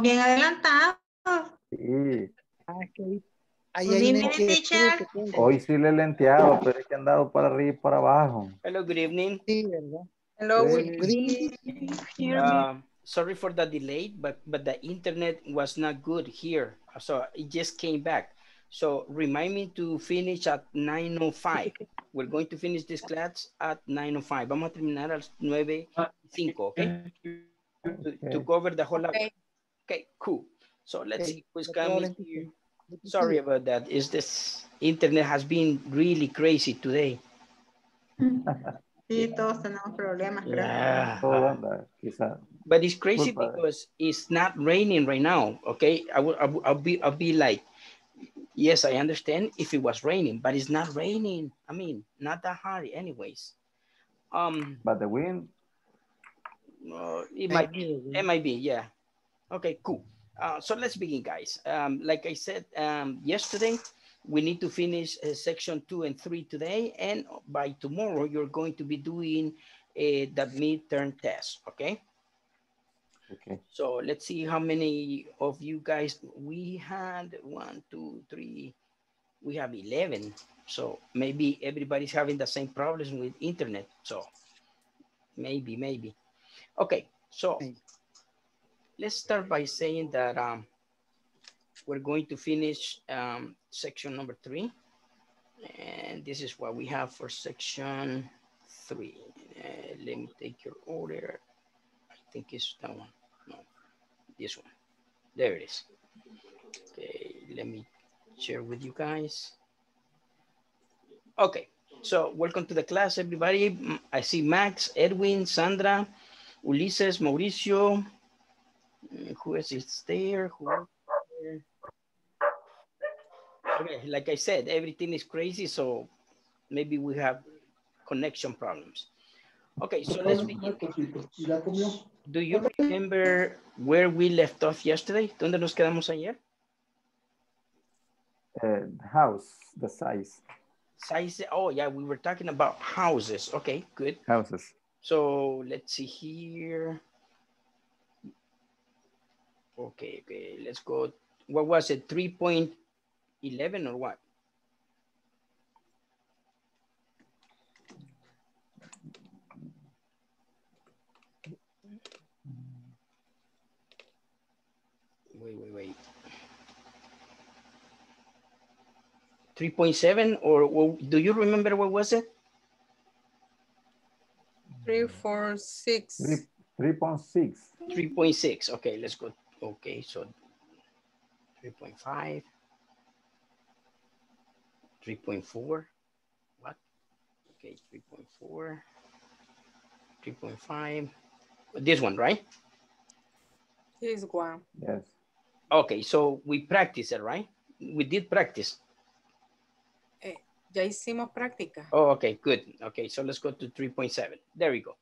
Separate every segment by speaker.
Speaker 1: bien adelantados.
Speaker 2: Sí.
Speaker 3: Ah, es que ahí-
Speaker 1: Good
Speaker 3: ahí hay que.
Speaker 2: Hoy sí le he lenteado, pero es que he andado para arriba y para abajo.
Speaker 4: Hello, good evening.
Speaker 3: Sí, ¿verdad?
Speaker 1: Hello,
Speaker 2: Sí.
Speaker 1: good
Speaker 3: evening.
Speaker 4: Uh, sorry for the delay, but but the internet was not good here, so it just came back. So remind me to finish at 9:05. We're going to finish this class at 9:05. Vamos a terminar a las 9:05, okay? To, to
Speaker 2: Okay.
Speaker 4: cover the whole.
Speaker 1: Okay.
Speaker 4: Okay, cool. So let's
Speaker 3: Okay,
Speaker 4: see who's coming
Speaker 3: teacher.
Speaker 4: here. Sorry about that. Is this internet has been really crazy today?
Speaker 1: Sí, todos tenemos problemas.
Speaker 4: Yeah.
Speaker 2: Todo anda, quizá.
Speaker 4: But it's crazy because it's not raining right now. Okay, I will, I will I'll be I'll be like, yes, I understand if it was raining, but it's not raining. I mean, not that hard, anyways. Um,
Speaker 2: But the wind,
Speaker 4: uh, it might be, it might be, yeah. Okay, cool. Uh, so let's begin, guys. Um, like I said um, yesterday, we need to finish uh, section two and three today, and by tomorrow you're going to be doing uh, the midterm test. Okay.
Speaker 2: okay.
Speaker 4: So let's see how many of you guys, we had one, two, three, we have 11. So maybe everybody's having the same problems with internet. So maybe, maybe. Okay, so. Let's start by saying that um, we're going to finish um, section number three. And this is what we have for section three. Uh, let me take your order. I think it's that one. No, this one. There it is. Okay, let me share with you guys. Okay, so welcome to the class, everybody. I see Max, Edwin, Sandra, Ulises, Mauricio. Who else is there? Who else is there? Okay, like I said, everything is crazy, so maybe we have connection problems. Okay, so let's begin. Do you remember where we left off yesterday? ¿Dónde nos quedamos ayer?
Speaker 2: Uh, house, the size,
Speaker 4: Size, oh yeah, we were talking about houses. Okay, good.
Speaker 2: houses.
Speaker 4: So let's see here. Okay, okay, let's go. What was it? 3.11 or what? Wait, wait, wait. 3.7 or or do you remember what was it?
Speaker 5: Three, four, six.
Speaker 2: Three, three point six.
Speaker 4: 3.6. Okay, let's go. Okay, so 3.5. 3.4. What? Okay, 3.4. 3.5. This one, right?
Speaker 5: This one.
Speaker 2: Yes.
Speaker 4: Okay, so we practice it, right? We did practice.
Speaker 5: Eh, Ya hicimos práctica.
Speaker 4: Oh, okay, good. Okay, so let's go to 3.7. There we go.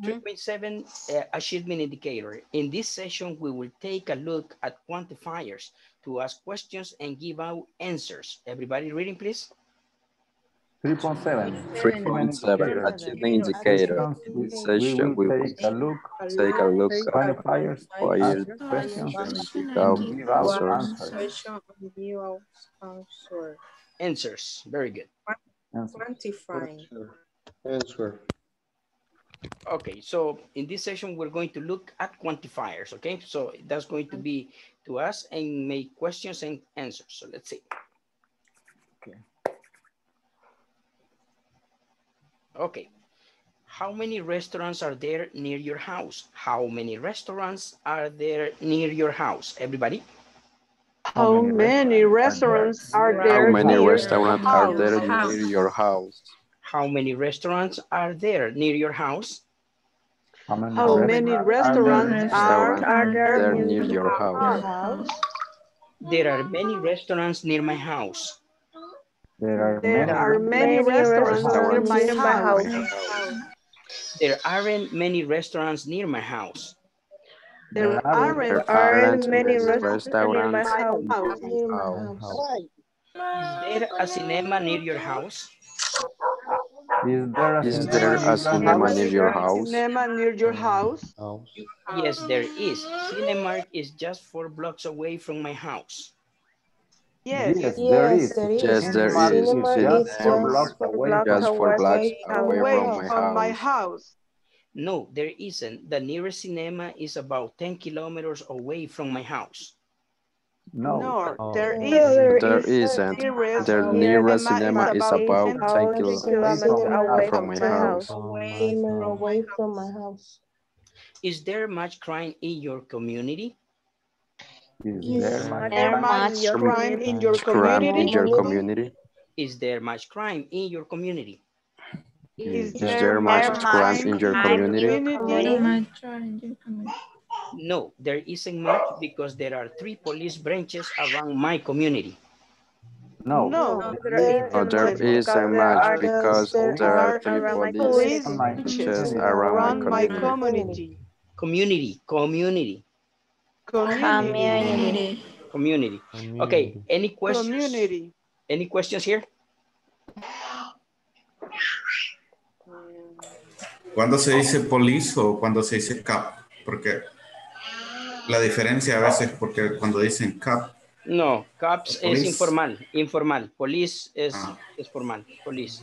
Speaker 5: Mhm.
Speaker 4: 3.7 uh, achievement indicator. In this session, we will take a look at quantifiers to ask questions and give out answers. Everybody reading, please?
Speaker 2: Three point seven.
Speaker 6: 3.7 achievement indicator. In this session, we will
Speaker 2: take a look,
Speaker 6: take a look at
Speaker 2: quantifiers,
Speaker 6: While
Speaker 2: ask questions,
Speaker 6: and
Speaker 2: give out
Speaker 6: answers.
Speaker 2: answers.
Speaker 5: Question and give out answer.
Speaker 4: Answers, very good.
Speaker 2: Answers.
Speaker 5: Quantifying.
Speaker 7: Answer.
Speaker 4: Okay, so in this session, we're going to look at quantifiers, okay? So that's going to be to us and make questions and answers. So let's see.
Speaker 2: Okay.
Speaker 4: Okay. How many restaurants are there near your house? How many restaurants are there near your house? Everybody?
Speaker 8: How many restaurants are there?
Speaker 6: How
Speaker 8: there?
Speaker 6: many
Speaker 8: near
Speaker 6: restaurants are there
Speaker 5: House.
Speaker 6: near your house?
Speaker 4: How many restaurants are there near your house?
Speaker 2: How many
Speaker 8: How many restaurants are,
Speaker 6: Restaurants
Speaker 8: are there
Speaker 6: There
Speaker 8: near
Speaker 6: near your
Speaker 8: your
Speaker 6: house.
Speaker 8: house?
Speaker 4: There are many restaurants near my house.
Speaker 2: There are
Speaker 8: There
Speaker 2: many.
Speaker 8: are many restaurants near my
Speaker 6: Restaurants.
Speaker 8: house.
Speaker 4: There aren't many restaurants near my house.
Speaker 8: There
Speaker 2: There
Speaker 8: aren't
Speaker 6: There
Speaker 8: aren't
Speaker 6: aren't
Speaker 8: many
Speaker 6: many
Speaker 8: restaurants near my house.
Speaker 6: near my house.
Speaker 4: Is there a cinema near your house?
Speaker 2: Is there a
Speaker 6: Is there a cinema near your house?
Speaker 8: Cinema near your house?
Speaker 4: Yes, there is. Cinemark is just four blocks away from my house.
Speaker 8: Yes.
Speaker 2: Yes, there is.
Speaker 6: Yes, there
Speaker 2: Cinema
Speaker 6: is.
Speaker 2: Just four blocks away.
Speaker 6: Just four blocks away
Speaker 8: Away
Speaker 6: from my
Speaker 8: from my
Speaker 6: house.
Speaker 8: house.
Speaker 4: No, there isn't. The nearest cinema is about 10 kilometers away from my house.
Speaker 2: No.
Speaker 8: No, oh. there
Speaker 3: No,
Speaker 8: is.
Speaker 3: there
Speaker 6: There
Speaker 3: is
Speaker 6: isn't.
Speaker 8: Nearest
Speaker 6: The nearest
Speaker 8: cinema
Speaker 6: cinema is
Speaker 8: is
Speaker 6: about
Speaker 8: about
Speaker 6: 10
Speaker 3: 10
Speaker 6: kilometers
Speaker 3: kilometers away
Speaker 6: from my house.
Speaker 3: Away from my house.
Speaker 4: Is there much crime in your community?
Speaker 2: Is there much?
Speaker 8: There much
Speaker 3: Your
Speaker 8: crime in your
Speaker 6: Crime in
Speaker 8: community?
Speaker 6: your community?
Speaker 4: Is there much crime in your community?
Speaker 8: Is
Speaker 6: Is there much crime in your community?
Speaker 4: No, there isn't much because there are three police branches around my community.
Speaker 2: No.
Speaker 8: No,
Speaker 3: There
Speaker 6: Oh, there isn't much because there are three police
Speaker 8: police
Speaker 6: branches around my
Speaker 8: around my
Speaker 6: community.
Speaker 8: community.
Speaker 4: Community, community,
Speaker 8: Community.
Speaker 4: community. Okay, any questions?
Speaker 8: Community.
Speaker 4: Any questions here?
Speaker 7: ¿Cuándo se dice police o cuando se dice cap? Porque la diferencia a veces, porque cuando dicen cap,
Speaker 4: No, cops es informal, informal. Police es,
Speaker 7: Ah.
Speaker 4: es formal, police.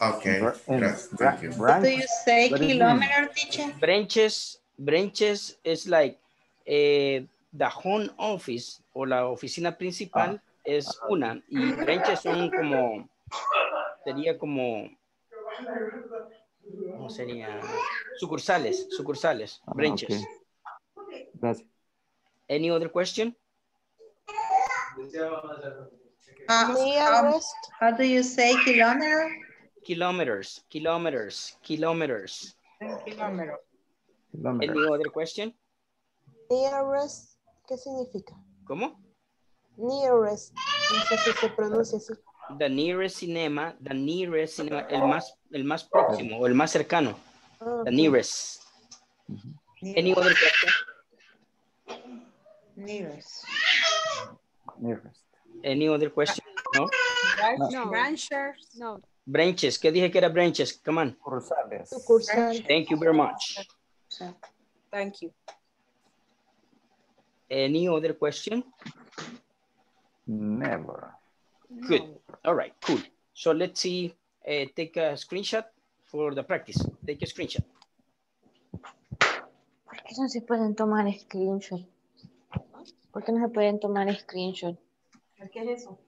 Speaker 7: ok,
Speaker 2: In
Speaker 7: gracias,
Speaker 2: bra-
Speaker 7: thank you.
Speaker 2: branch,
Speaker 1: Do you say
Speaker 2: What does it
Speaker 1: kilometer, teacher?
Speaker 4: Branches, branches es like eh, the home office o la oficina principal es una y branches son como, sería como, ¿cómo sería? Sucursales, sucursales,
Speaker 2: Ah,
Speaker 4: branches.
Speaker 2: Gracias.
Speaker 4: Any other question?
Speaker 1: Uh, how, how do you say kilometer?
Speaker 4: Kilometers, kilometers, kilometers. Any other question?
Speaker 3: Nearest, ¿qué significa?
Speaker 4: ¿Cómo?
Speaker 3: Nearest, no sé si se pronuncia así.
Speaker 4: The nearest cinema, the nearest cinema, el más, el más próximo o el más cercano.
Speaker 3: Ah,
Speaker 4: The nearest. Any other question?
Speaker 1: Nearest.
Speaker 2: Nearest.
Speaker 4: Any other question? No?
Speaker 5: No. Branchers.
Speaker 8: No.
Speaker 4: Branches. ¿Qué dije que era branches? Come on.
Speaker 2: Sucursales.
Speaker 3: Sucursal.
Speaker 4: Thank you very much.
Speaker 5: Thank you.
Speaker 4: Any other question?
Speaker 2: Never.
Speaker 4: Good. All right, cool. So let's see, uh, take a screenshot for the practice. Take a screenshot.
Speaker 9: ¿Por qué no se pueden tomar screenshot? ¿Por qué no se pueden tomar screenshot?
Speaker 1: ¿Qué es eso?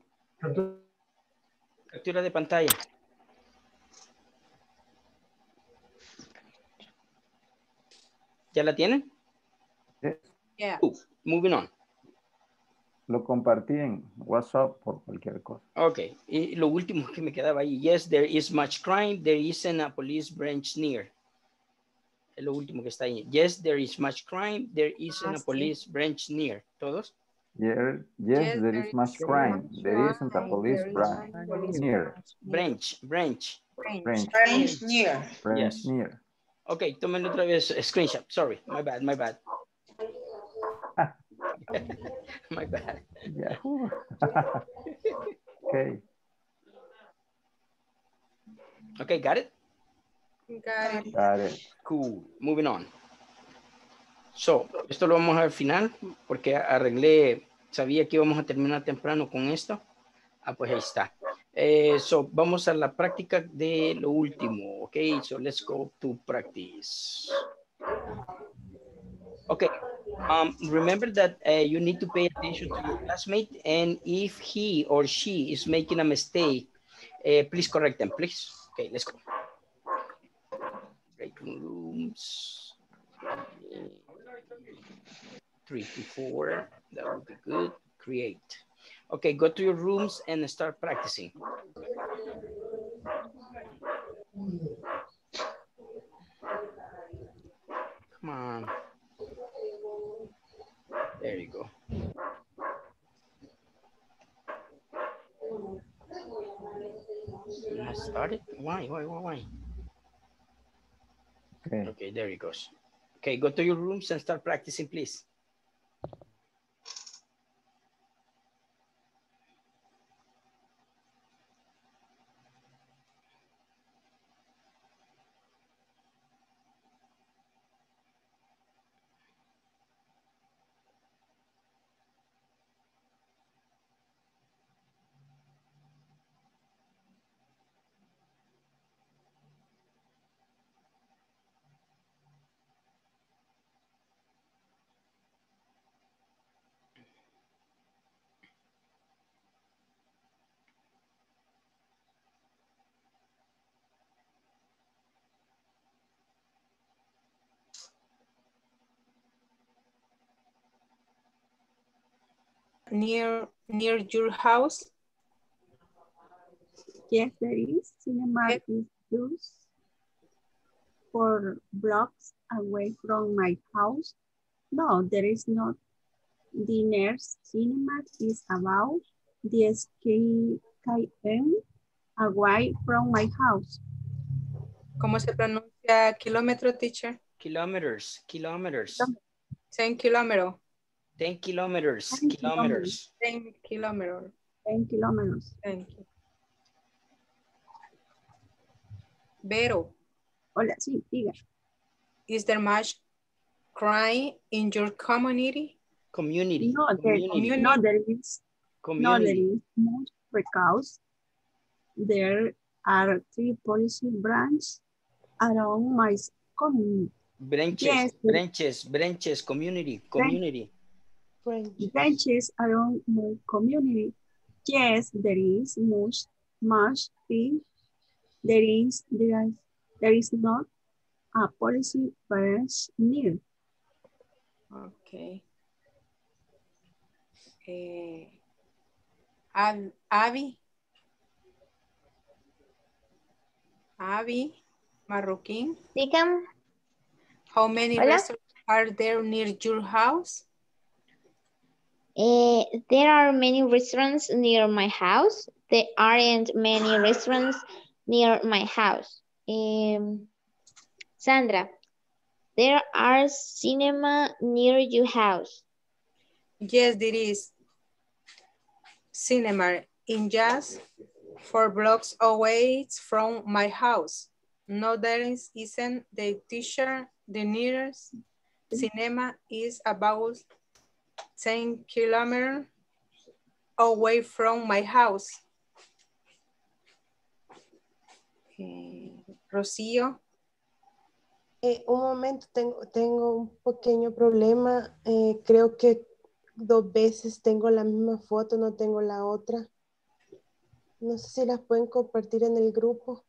Speaker 4: Captura de pantalla. ¿Ya la tienen?
Speaker 5: Yeah.
Speaker 4: Cool. Moving on.
Speaker 2: Lo compartí en WhatsApp por cualquier cosa.
Speaker 4: Ok, y lo último que me quedaba ahí. Yes, there is much crime. There isn't a police branch near. Es lo último que está ahí. Yes, there is much crime. There isn't a police branch near. ¿Todos?
Speaker 2: Yes, yes, there is much crime. There isn't a police branch near.
Speaker 4: Branch, branch.
Speaker 2: Branch,
Speaker 1: Branch near.
Speaker 2: branch
Speaker 4: Yes.
Speaker 2: near.
Speaker 4: Ok, tomen otra vez screenshot. Sorry, my bad, my bad. my bad.
Speaker 2: Yahoo. okay.
Speaker 4: Okay, got it?
Speaker 5: Got it.
Speaker 2: Got it.
Speaker 4: Cool. Moving on. So, esto lo vamos a ver al final porque arreglé, sabía que íbamos a terminar temprano con esto. Ah, pues ahí está. Eh, so, vamos a la práctica de lo último. Ok, so let's go to practice. Okay, um, remember that uh, you need to pay attention to your classmate and if he or she is making a mistake, uh, please correct them, please. Okay, let's go. Break rooms. Three to four, that would be good. Create. Okay, go to your rooms and start practicing. Come on. There you go. Not started? Why, why, why, why?
Speaker 2: Okay.
Speaker 4: Okay, there it goes. Okay, go to your rooms and start practicing, please.
Speaker 5: Near near your house?
Speaker 10: Yes, there is. Cinema yes. is just four blocks away from my house. No, there is not. The nearest cinema is about the km away from my house.
Speaker 5: ¿Cómo se pronuncia kilómetro, teacher?
Speaker 4: Kilometers, kilometers.
Speaker 5: 10 kilometers.
Speaker 4: 10 kilometers, 10 kilometers.
Speaker 5: 10 kilometers.
Speaker 10: 10 kilometers.
Speaker 5: Thank you. Vero.
Speaker 10: Hola, sí, diga.
Speaker 5: Is there much crime in your community?
Speaker 4: Community.
Speaker 10: No, there,
Speaker 4: community.
Speaker 10: no, there is.
Speaker 4: Community.
Speaker 10: No, there is much because there are three police branches around my community.
Speaker 4: Branches,
Speaker 10: Yes.
Speaker 4: branches, branches, community, community.
Speaker 10: Branches around my community. Yes, there is much, much fish. There is, there is, there is not a policy branch near.
Speaker 5: Okay. Eh, Ab- Abby. Abby, Marroquín.
Speaker 9: Dígame.
Speaker 5: How many
Speaker 9: Hola.
Speaker 5: restaurants are there near your house?
Speaker 9: Eh, there are many restaurants near my house. There aren't many restaurants near my house. Um, Sandra, there are cinema near your house.
Speaker 5: Yes, there is. Cinema in just four blocks away from my house. No, there is, isn't the teacher. The nearest cinema is about 10 kilometers away from my house. Eh, Rocío.
Speaker 3: Eh, un momento, tengo, tengo un pequeño problema. Eh, creo que dos veces tengo la misma foto, no tengo la otra. No sé si las pueden compartir en el grupo.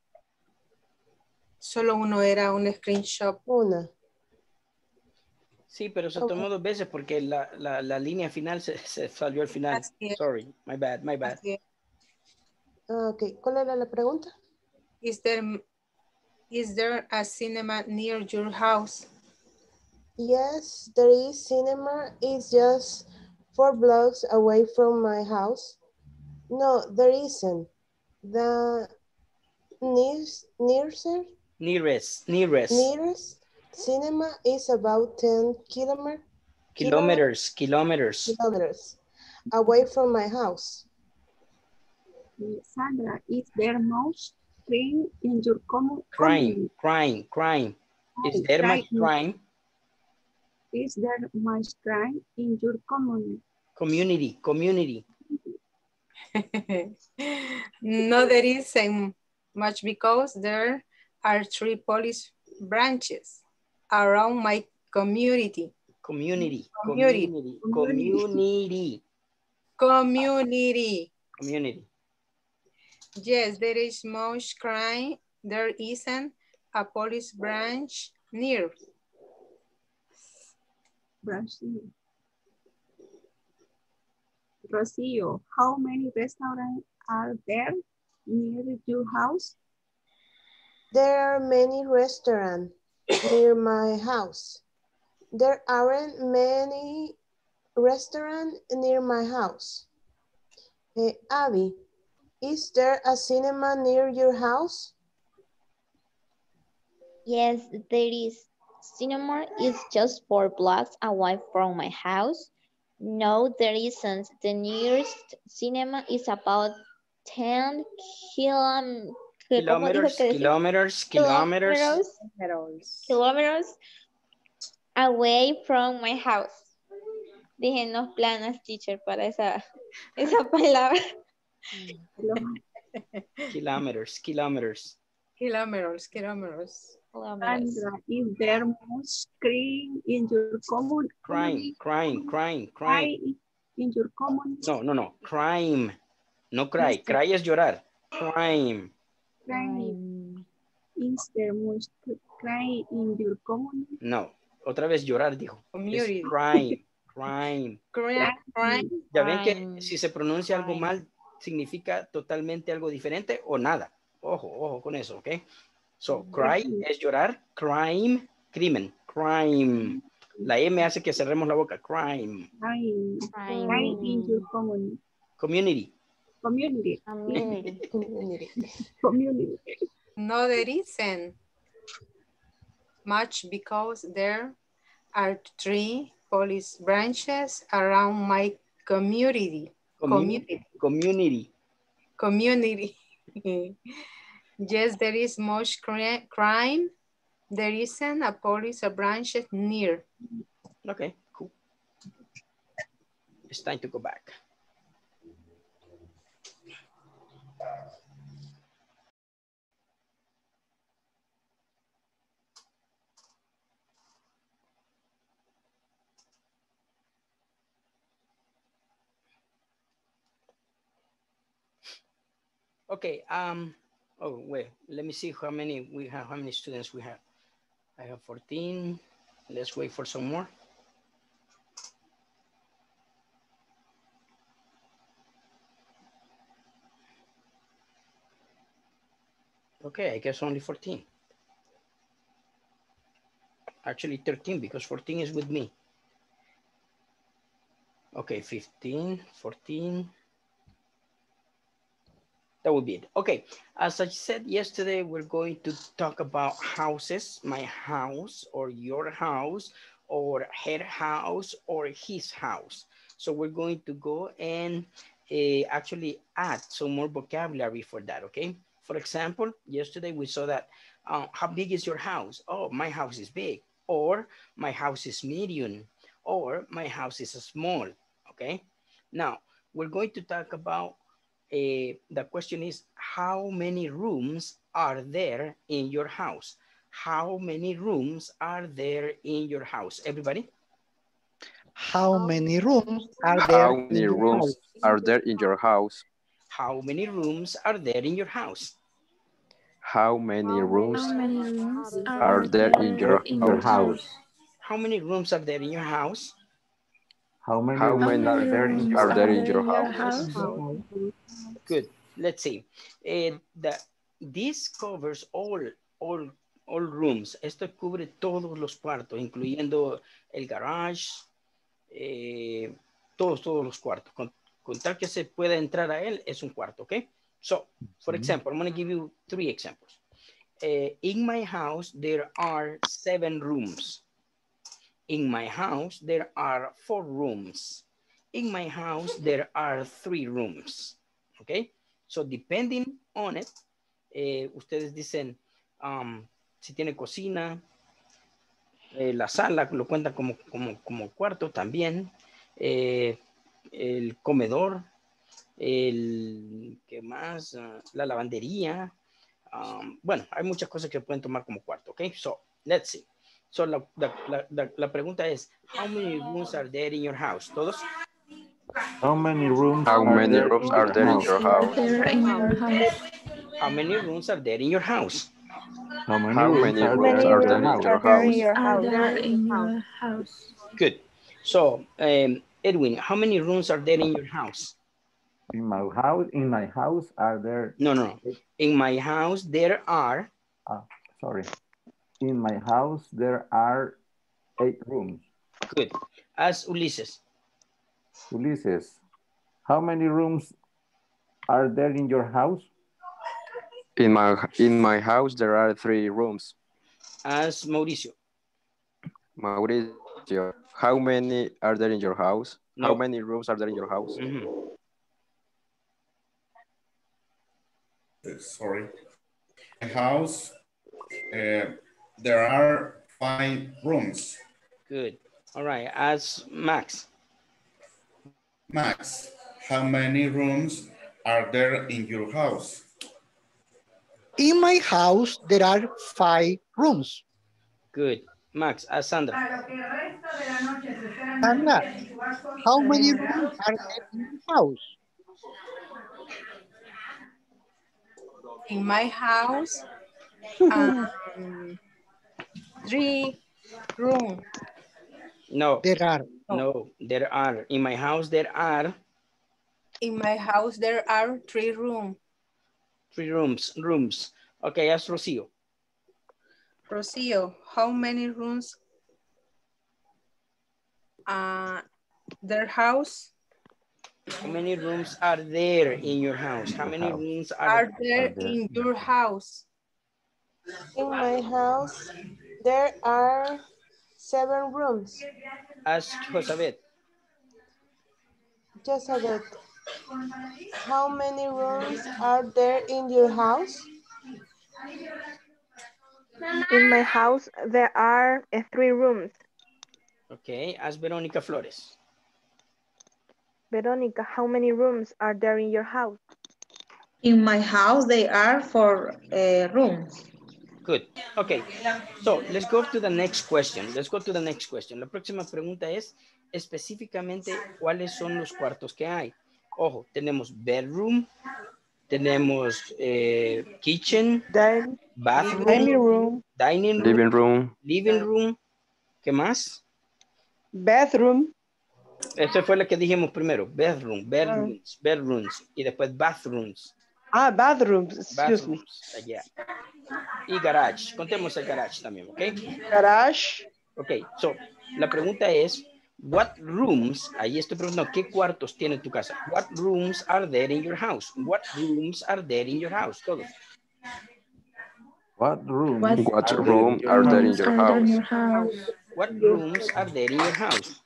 Speaker 5: Solo uno era un screenshot.
Speaker 3: Una.
Speaker 4: Sí, pero se tomó dos veces porque la, la, la línea final se, se salió al final. Sorry, my bad, my bad.
Speaker 3: Ok. ¿Cuál era la pregunta?
Speaker 5: Is there, is there a cinema near your house?
Speaker 3: Yes, there is cinema. It's just four blocks away from my house. No, there isn't. The nearest, nearest,
Speaker 4: Nearest, nearest.
Speaker 3: Nearest cinema is about 10 kilometer,
Speaker 4: kilometers, kilometers.
Speaker 3: kilometers away from my house.
Speaker 10: Sandra, is there much crime in your common
Speaker 4: Crime, crime, crime. Is there much crime?
Speaker 10: Is there much crime in your community?
Speaker 4: Community, community.
Speaker 5: no, there isn't much because there are three police branches around my community.
Speaker 4: Community,
Speaker 5: Community.
Speaker 4: community, community,
Speaker 5: Community.
Speaker 4: community.
Speaker 5: Yes, there is much crime. There isn't a police branch near.
Speaker 10: Brazil. Rocio, how many restaurants are there near your house?
Speaker 3: There are many restaurants near my house. There aren't many restaurants near my house. Eh, Abby, is there a cinema near your house?
Speaker 9: Yes, there is. Cinema is just four blocks away from my house. No, there isn't. The nearest cinema is about 10 kilom ¿cómo dijo
Speaker 4: Kilometers,
Speaker 9: que decía?
Speaker 4: kilometers, kilometers.
Speaker 9: kilometers kilometers away from my house. Déjenos planas, teacher, para esa, esa palabra.
Speaker 4: Kilometers, kilometers.
Speaker 5: Kilometers, kilometers.
Speaker 9: Kilometers.
Speaker 10: Sandra, is there much crime in your common
Speaker 4: Crime, crime, crime, crime.
Speaker 10: crime in your community?
Speaker 4: No, no, no. Crime. No cry. Cry es llorar. Crime.
Speaker 10: Crime. Is there much crime in your community?
Speaker 4: No. Otra vez llorar, dijo.
Speaker 5: Community.
Speaker 4: crime. Crime.
Speaker 5: Crime. crime.
Speaker 4: Ya ven que si se pronuncia algo mal, significa totalmente algo diferente o nada. Ojo, ojo con eso, ¿ok? So, cry es llorar, crime, crimen, crime. La M hace que cerremos la boca, crime.
Speaker 10: Crime. Crime in your community.
Speaker 4: Community.
Speaker 10: Community.
Speaker 3: Community.
Speaker 10: Community.
Speaker 5: No, there isn't much because there are three police branches around my community.
Speaker 4: Community. Community.
Speaker 5: Community. yes, there is much crime. There isn't a police branch near.
Speaker 4: Okay, cool. It's time to go back. Okay, um, oh, wait, let me see how many we have, how many students we have. I have 14. Let's wait for some more. Okay, I guess only 14. Actually 13 because 14 is with me. Okay, 15, 14. That would be it. Okay, as I said yesterday, we're going to talk about houses, my house or your house or her house or his house. So we're going to go and uh, actually add some more vocabulary for that, okay? For example, yesterday we saw that, uh, how big is your house? Oh, my house is big. Or my house is medium. Or my house is small, okay? Now, we're going to talk about uh, the question is how many rooms are there in your house? How many rooms are there in your house? Everybody?
Speaker 11: How many rooms are there?
Speaker 6: How many rooms are there in your house?
Speaker 4: How many rooms are there in your house?
Speaker 6: How many rooms,
Speaker 12: How many rooms
Speaker 6: are there in your,
Speaker 12: in
Speaker 6: house?
Speaker 2: house.
Speaker 4: How many rooms are there in your house?
Speaker 2: How many
Speaker 6: How
Speaker 2: rooms
Speaker 6: many
Speaker 2: are there in
Speaker 6: rooms
Speaker 2: your
Speaker 6: are there in
Speaker 2: house?
Speaker 6: your house?
Speaker 4: Good. Let's see. Eh, the, this covers all, all, all rooms. Esto cubre todos los cuartos, incluyendo el garage, eh, todos, todos los cuartos. Con, con tal que se pueda entrar a él, es un cuarto, ¿ok? So, for example, I'm going to give you three examples. Eh, in my house, there are seven rooms. In my house, there are four rooms. In my house, there are three rooms. Okay? So depending on it, eh, ustedes dicen um, si tiene cocina, eh, la sala lo cuentan como, como, como cuarto también, eh, el comedor, el ¿qué más? Ah, la lavandería. um, bueno, hay muchas cosas que pueden tomar como cuarto, ¿ok? So, let's see. So, la, la, la- la pregunta es, how many rooms are there in your house? ¿Todos?
Speaker 2: How many rooms
Speaker 6: How
Speaker 2: are
Speaker 6: many
Speaker 2: there
Speaker 6: rooms are there in your house?
Speaker 12: There in your house.
Speaker 4: How many rooms are there in your house?
Speaker 2: How many
Speaker 6: How
Speaker 2: rooms
Speaker 6: many
Speaker 2: are
Speaker 6: rooms
Speaker 2: there
Speaker 6: are
Speaker 2: in
Speaker 6: there
Speaker 2: your
Speaker 6: in
Speaker 2: house?
Speaker 6: your house?
Speaker 12: Are there in your house?
Speaker 4: Good. So, um, Edwin, how many rooms are there in your house?
Speaker 2: In my house, in my house are there,
Speaker 4: No, no, no. In my house, there are,
Speaker 2: ah, sorry. In my house, there are eight rooms.
Speaker 4: good. As Ulises,
Speaker 2: Ulises, how many rooms are there in your house?
Speaker 6: In my in my house there are three rooms.
Speaker 4: as Mauricio,
Speaker 6: Mauricio, how many are there in your house?
Speaker 4: No.
Speaker 6: How many rooms are there in your house?
Speaker 4: Mhm.
Speaker 7: Uh, sorry. My house, uh, there are five rooms.
Speaker 4: good. All right, as Max,
Speaker 7: Max, how many rooms are there in your house?
Speaker 11: In my house, there are five rooms.
Speaker 4: good. Max, as Sandra,
Speaker 11: Sandra, how many rooms are there in your house?
Speaker 5: In my house, um, three rooms.
Speaker 4: no,
Speaker 11: There are
Speaker 4: No, there are. In my house, there are
Speaker 5: In my house, there are three rooms.
Speaker 4: three rooms. Rooms. Okay, ask Rocio.
Speaker 5: Rocio, how many rooms uh, their house
Speaker 4: How many rooms are there in your house? How many rooms are,
Speaker 5: are there in your house?
Speaker 3: In my house, there are seven rooms.
Speaker 4: Ask Josabet.
Speaker 3: Just a bit. How many rooms are there in your house?
Speaker 13: In my house, there are uh, three rooms.
Speaker 4: Okay, ask Verónica Flores.
Speaker 13: Veronica, how many rooms are there in your house?
Speaker 1: In my house, they are four uh, rooms.
Speaker 4: Good. Okay. So let's go to the next question. Let's go to the next question. La próxima pregunta es específicamente cuáles son los cuartos que hay. Ojo, tenemos bedroom, tenemos eh, kitchen, bathroom,
Speaker 13: Dining room.
Speaker 4: dining room,
Speaker 6: Living room.
Speaker 4: living room. ¿Qué más?
Speaker 13: Bathroom.
Speaker 4: Esa fue la que dijimos primero. Bedroom, bedrooms, bedrooms y después bathrooms.
Speaker 13: Ah, bathrooms, excuse me.
Speaker 4: bathrooms allá. Y garage. Contemos el garage también, ¿ok?
Speaker 13: Garage.
Speaker 4: Ok, so, la pregunta es, what rooms, ahí estoy preguntando, ¿qué cuartos tiene tu casa? What rooms are there in your house? What rooms are there in your house? Todos.
Speaker 2: What room?
Speaker 6: What room are there in
Speaker 12: Rooms
Speaker 6: your
Speaker 12: are there in
Speaker 6: house?
Speaker 12: your house.
Speaker 4: What rooms are there in your house?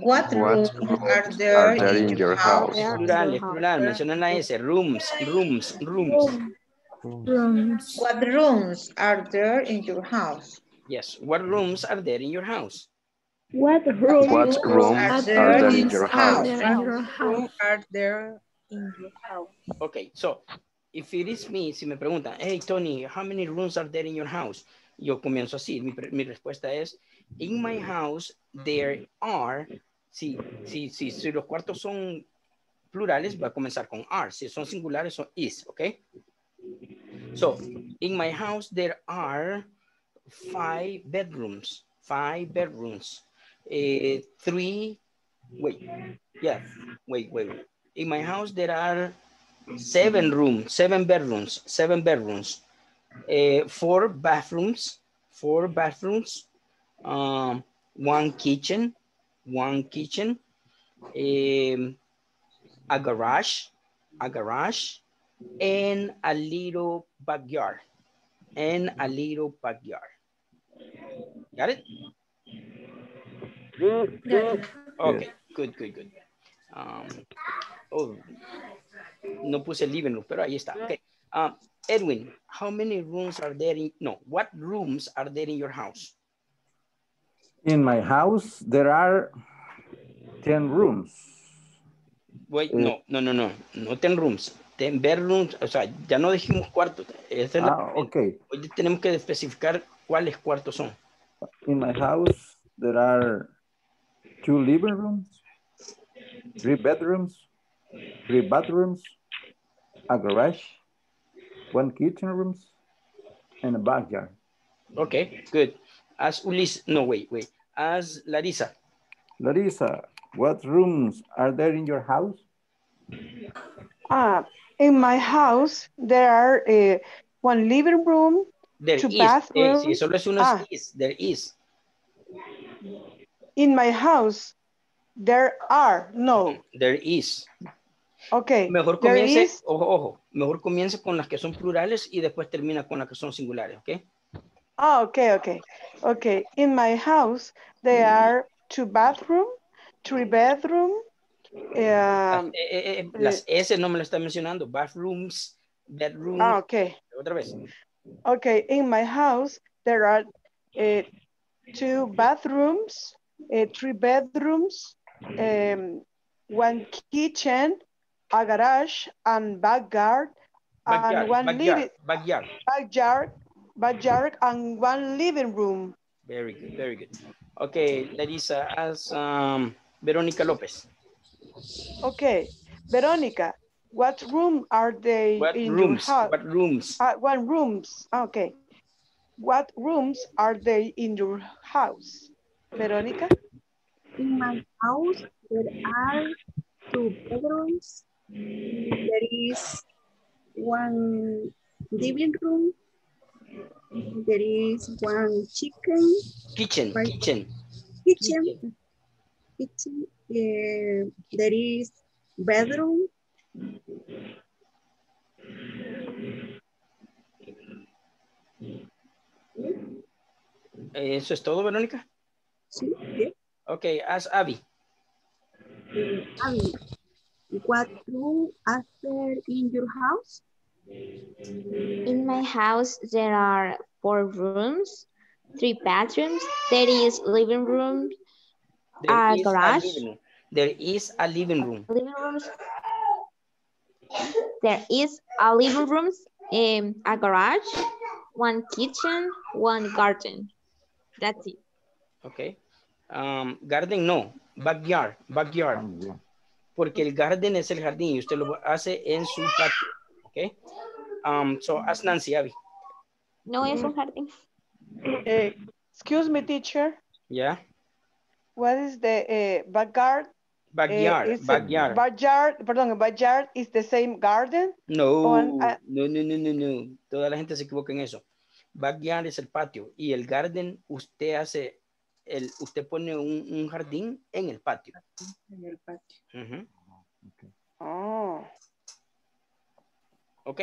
Speaker 1: What
Speaker 6: What
Speaker 1: rooms
Speaker 6: rooms
Speaker 1: are there
Speaker 6: are there
Speaker 1: in
Speaker 6: in
Speaker 1: your
Speaker 6: your
Speaker 1: house?
Speaker 6: house?
Speaker 4: Plural, es plural, mencionan la S, rooms, rooms, rooms.
Speaker 12: Rooms.
Speaker 1: What rooms are there in your house?
Speaker 4: Yes, what rooms are there in your house?
Speaker 12: What rooms
Speaker 6: What rooms are there in your
Speaker 12: are
Speaker 6: house?
Speaker 12: there in your
Speaker 5: Room
Speaker 12: house?
Speaker 5: are there in your house?
Speaker 4: Ok, so, if it is me, si me preguntan, hey, Tony, how many rooms are there in your house? Yo comienzo así, mi, mi respuesta es, in my house, there are, si, si, si, si los cuartos son plurales, va a comenzar con are, si son singulares, son is, ok? So, in my house, there are five bedrooms, five bedrooms, eh, three, wait, yeah, wait, wait, wait. In my house, there are seven rooms, seven bedrooms, seven bedrooms, uh, four bathrooms, four bathrooms, um, one kitchen, one kitchen, um, a garage, a garage, and a little backyard, and a little backyard. Got it? Okay, good, good, good. Um, oh, no puse el living room, pero ahí está. Okay. Um, Edwin, how many rooms are there in, no, what rooms are there in your house?
Speaker 2: In my house, there are 10 rooms.
Speaker 4: Wait,
Speaker 2: Eh.
Speaker 4: no, no, no, no, no ten rooms, ten bedrooms, o sea, ya no dijimos cuartos. Esa es la
Speaker 2: Ah,
Speaker 4: primera.
Speaker 2: okay.
Speaker 4: Hoy tenemos que especificar cuáles cuartos son.
Speaker 2: In my house, there are two living rooms, three bedrooms, three bathrooms, a garage, one kitchen rooms, and a backyard.
Speaker 4: Okay, good. As Ulis, no, wait, wait. As Larissa,
Speaker 2: Larissa, what rooms are there in your house?
Speaker 13: Ah, in my house, there are uh, one living room,
Speaker 4: there
Speaker 13: two
Speaker 4: is, eh,
Speaker 13: bathrooms.
Speaker 4: si solo es uno
Speaker 13: Ah.
Speaker 4: is, there is.
Speaker 13: In my house, there are, no,
Speaker 4: There is.
Speaker 13: okay.
Speaker 4: Mejor
Speaker 13: there
Speaker 4: comience,
Speaker 13: is-
Speaker 4: ojo, ojo, mejor comience con las que son plurales y después termina con las que son singulares, ¿ok?
Speaker 13: Ah, okay, okay. Okay, in my house, there are two bathroom, three bedroom,
Speaker 4: Las,
Speaker 13: um,
Speaker 4: eh, eh, eh, las S no me lo está mencionando, bathrooms, bedrooms,
Speaker 13: ah, okay.
Speaker 4: otra vez.
Speaker 13: Okay, in my house, there are uh, two bathrooms, uh, three bedrooms, um, one kitchen, a garage, and backyard,
Speaker 4: Backyard,
Speaker 13: and one
Speaker 4: backyard,
Speaker 13: living
Speaker 4: backyard.
Speaker 13: backyard, backyard, and one living room.
Speaker 4: Very good, very good. Okay, Larissa, ask um, Verónica López.
Speaker 13: Okay, Veronica, what room are they
Speaker 4: What
Speaker 13: in
Speaker 4: rooms,
Speaker 13: your house?
Speaker 4: what rooms?
Speaker 13: Uh, what rooms? Okay. What rooms are they in your house? Veronica?
Speaker 10: In my house, there are two bedrooms. There is one living room. There is one chicken.
Speaker 4: Kitchen,
Speaker 10: Right.
Speaker 4: kitchen.
Speaker 10: Kitchen. Kitchen. eh, there is bedroom.
Speaker 4: ¿Eso es todo, Verónica?
Speaker 10: Sí. sí.
Speaker 4: Ok, as Abby.
Speaker 10: Eh, Abby, what are there in your house?
Speaker 9: In my house, there are four rooms, three bathrooms. There is living room,
Speaker 4: There
Speaker 9: a
Speaker 4: is
Speaker 9: garage,
Speaker 4: living. There is a living room.
Speaker 9: living rooms. There is a living room, um, a garage, one kitchen, one garden. That's it.
Speaker 4: Ok. Um, garden no, backyard, backyard. Porque el garden es el jardín y usted lo hace en su patio. Ok. Um, so, as Nancy, Abby.
Speaker 9: No es un jardín.
Speaker 13: Eh, excuse me, teacher.
Speaker 4: Yeah.
Speaker 13: What is the eh, backyard?
Speaker 4: Backyard,
Speaker 13: Eh,
Speaker 4: backyard.
Speaker 13: Backyard, perdón, backyard is the same garden?
Speaker 4: No,
Speaker 13: On, uh,
Speaker 4: no, no, no, no, no. Toda la gente se equivoca en eso. Backyard es el patio y el garden usted hace, el, usted pone un, un jardín en el patio.
Speaker 5: En el patio.
Speaker 4: Ujú.
Speaker 13: Oh,
Speaker 4: Ok.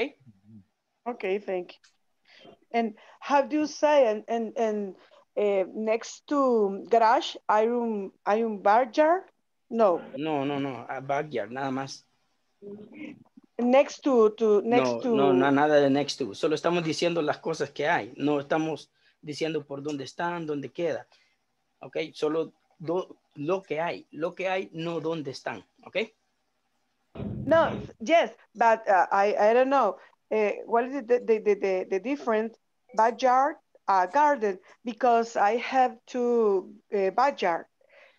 Speaker 13: okay, thank you. And how do you say, and, and, and eh, next to garage, hay un, hay un backyard? No,
Speaker 4: No, no, no. a Backyard, nada más.
Speaker 13: next to, to, next
Speaker 4: no,
Speaker 13: to.
Speaker 4: no, no, nada de next to. Solo estamos diciendo las cosas que hay. No estamos diciendo por dónde están, dónde queda. Ok, solo do- lo que hay. Lo que hay, no dónde están. Ok.
Speaker 13: No, yes, but uh, I, I don't know. Uh, what is the, the, the, the, the different backyard, uh, garden? Because I have two uh, backyard.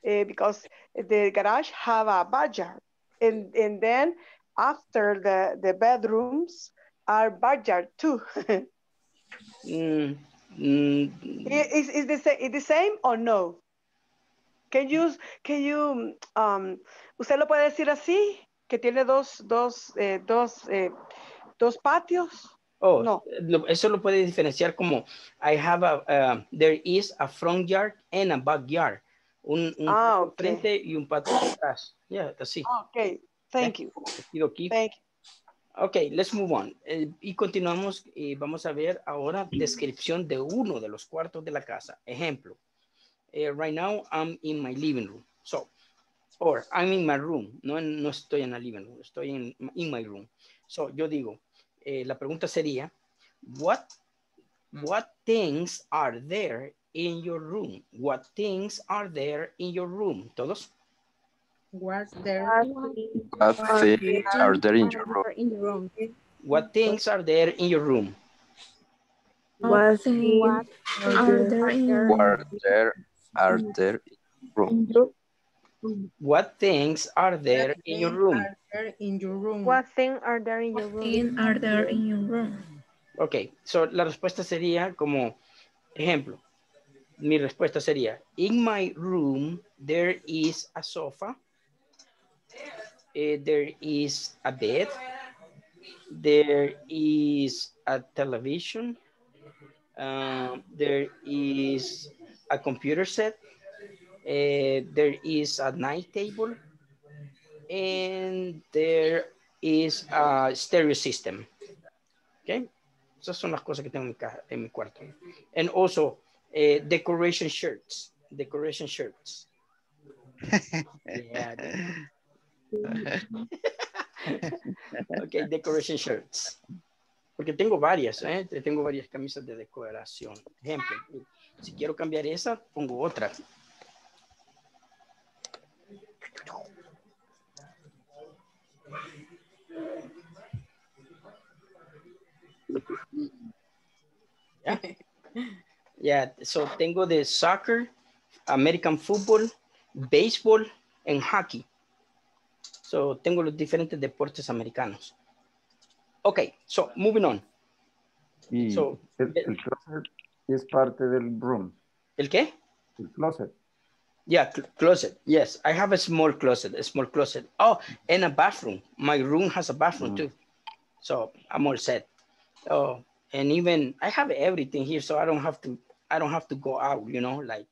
Speaker 13: Uh, because the garage have a backyard. And, and then after the, the bedrooms are backyard too.
Speaker 4: Mm, mm,
Speaker 13: is, is, the, is the same or no? Can you, can you, um, usted lo puede decir así, que tiene dos, dos, eh, dos, eh, dos patios?
Speaker 4: Oh,
Speaker 13: No.
Speaker 4: eso lo puede diferenciar como I have a, uh, there is a front yard and a backyard. Un, un
Speaker 13: Ah,
Speaker 4: patio frente y un patio atrás. Yeah, así.
Speaker 13: Okay, thank you. Thank you.
Speaker 4: Ok, let's move on. Eh, y continuamos y vamos a ver ahora descripción de uno de los cuartos de la casa. Ejemplo. eh, right now I'm in my living room. So, or I'm in my room. No, no estoy en la living room, estoy en in my room. So, yo digo, eh, la pregunta sería, what, what things are there in your room? What things are there in your room? ¿Todos?
Speaker 5: There?
Speaker 6: What things are there in your
Speaker 12: room?
Speaker 4: What things are there in your room?
Speaker 12: What things are there in your room?
Speaker 6: What there are there in your room?
Speaker 4: What things are there in your room?
Speaker 5: Are there in your room?
Speaker 3: What things are there in your room?
Speaker 12: Things are there in your room?
Speaker 4: Ok, so la respuesta sería como, ejemplo, mi respuesta sería, in my room there is a sofa, eh, there is a bed, there is a television, um, there is a computer set, eh, there is a night table, and there is a stereo system. Okay, esas son las cosas que tengo en mi, ca- en mi cuarto. And also, eh, decoration shirts, decoration shirts. Yeah. ok, decoration shirts. Porque tengo varias, ¿eh? Tengo varias camisas de decoración. Ejemplo, si quiero cambiar esa, pongo otra. Yeah. Yeah, so tengo de soccer, American football, baseball, and hockey. So tengo los diferentes deportes americanos. Okay, so moving on.
Speaker 2: Y
Speaker 4: So,
Speaker 2: el, el closet es parte del room.
Speaker 4: ¿El qué?
Speaker 2: El closet.
Speaker 4: Yeah, cl closet. Yes, I have a small closet, a small closet. Oh, and a bathroom. My room has a bathroom too. So I'm all set. Oh, and even I have everything here, so I don't have to. I don't have to go out. You know, like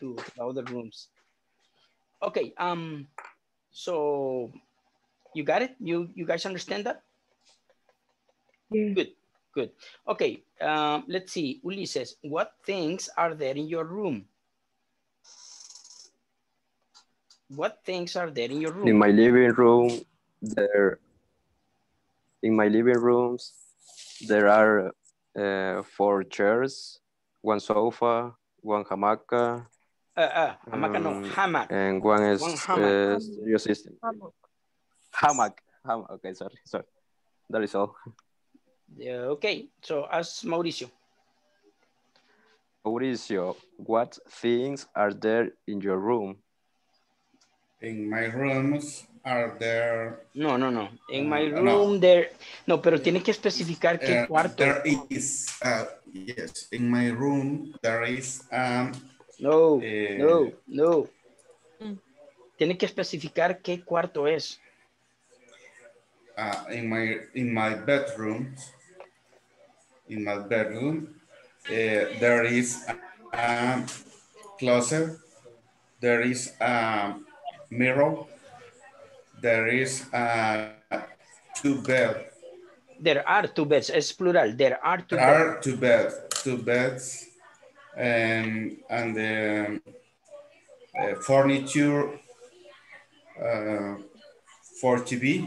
Speaker 4: to the other rooms. Okay. Um. So you got it. You you guys understand that?
Speaker 12: Yeah.
Speaker 4: Good. Good. Okay. Um. Let's see. Ulises, what things are there in your room? What things are there in your room?
Speaker 6: In my living room, there, in my living rooms, there are uh, four chairs, one sofa, one hamaca,
Speaker 4: Uh, uh, hamaca no,
Speaker 6: um,
Speaker 4: hammock.
Speaker 6: and one is
Speaker 4: One hammock.
Speaker 6: uh, stereo system. Hammock. Hammock. Okay, sorry, sorry. That is all.
Speaker 4: Yeah, okay. So as Mauricio.
Speaker 6: Mauricio, what things are there in your room?
Speaker 7: In my rooms are there.
Speaker 4: No, no, no. In my
Speaker 7: Uh,
Speaker 4: room
Speaker 7: no.
Speaker 4: there. No, pero tiene que especificar qué
Speaker 7: Uh,
Speaker 4: cuarto.
Speaker 7: there is, uh, yes, in my room there is um,
Speaker 4: No,
Speaker 7: eh,
Speaker 4: no, no. Tiene que especificar qué cuarto es.
Speaker 7: uh, in my in my bedroom. In my bedroom, uh, there is a, a closet. There is a mirror. There is a two beds.
Speaker 4: There are two beds. it's plural. There are two
Speaker 7: There
Speaker 4: beds.
Speaker 7: are two beds, two beds, and and the uh, furniture uh, for TV.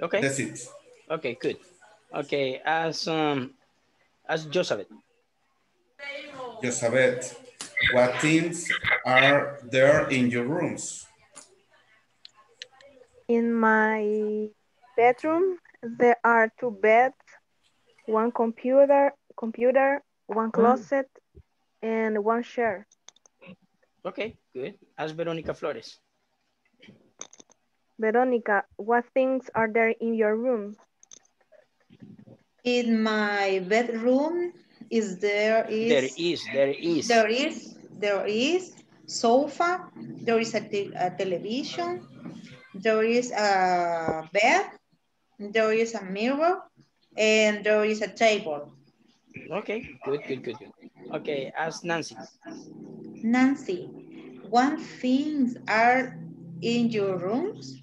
Speaker 4: Okay.
Speaker 7: That's it.
Speaker 4: Okay, good. Okay, as um, as Joseph.
Speaker 7: Josabet, what things are there in your rooms?
Speaker 12: In my bedroom, there are two beds, one computer, computer, one mm. closet, and one chair.
Speaker 4: Okay, good. As Veronica Flores.
Speaker 12: Veronica, what things are there in your room?
Speaker 1: In my bedroom is there is
Speaker 4: There is, there is.
Speaker 1: there is there is sofa, there is a, te- a television, there is a bed, there is a mirror, and there is a table.
Speaker 4: Okay, good, good, good, good. Okay, as Nancy.
Speaker 1: Nancy, what things are in your rooms?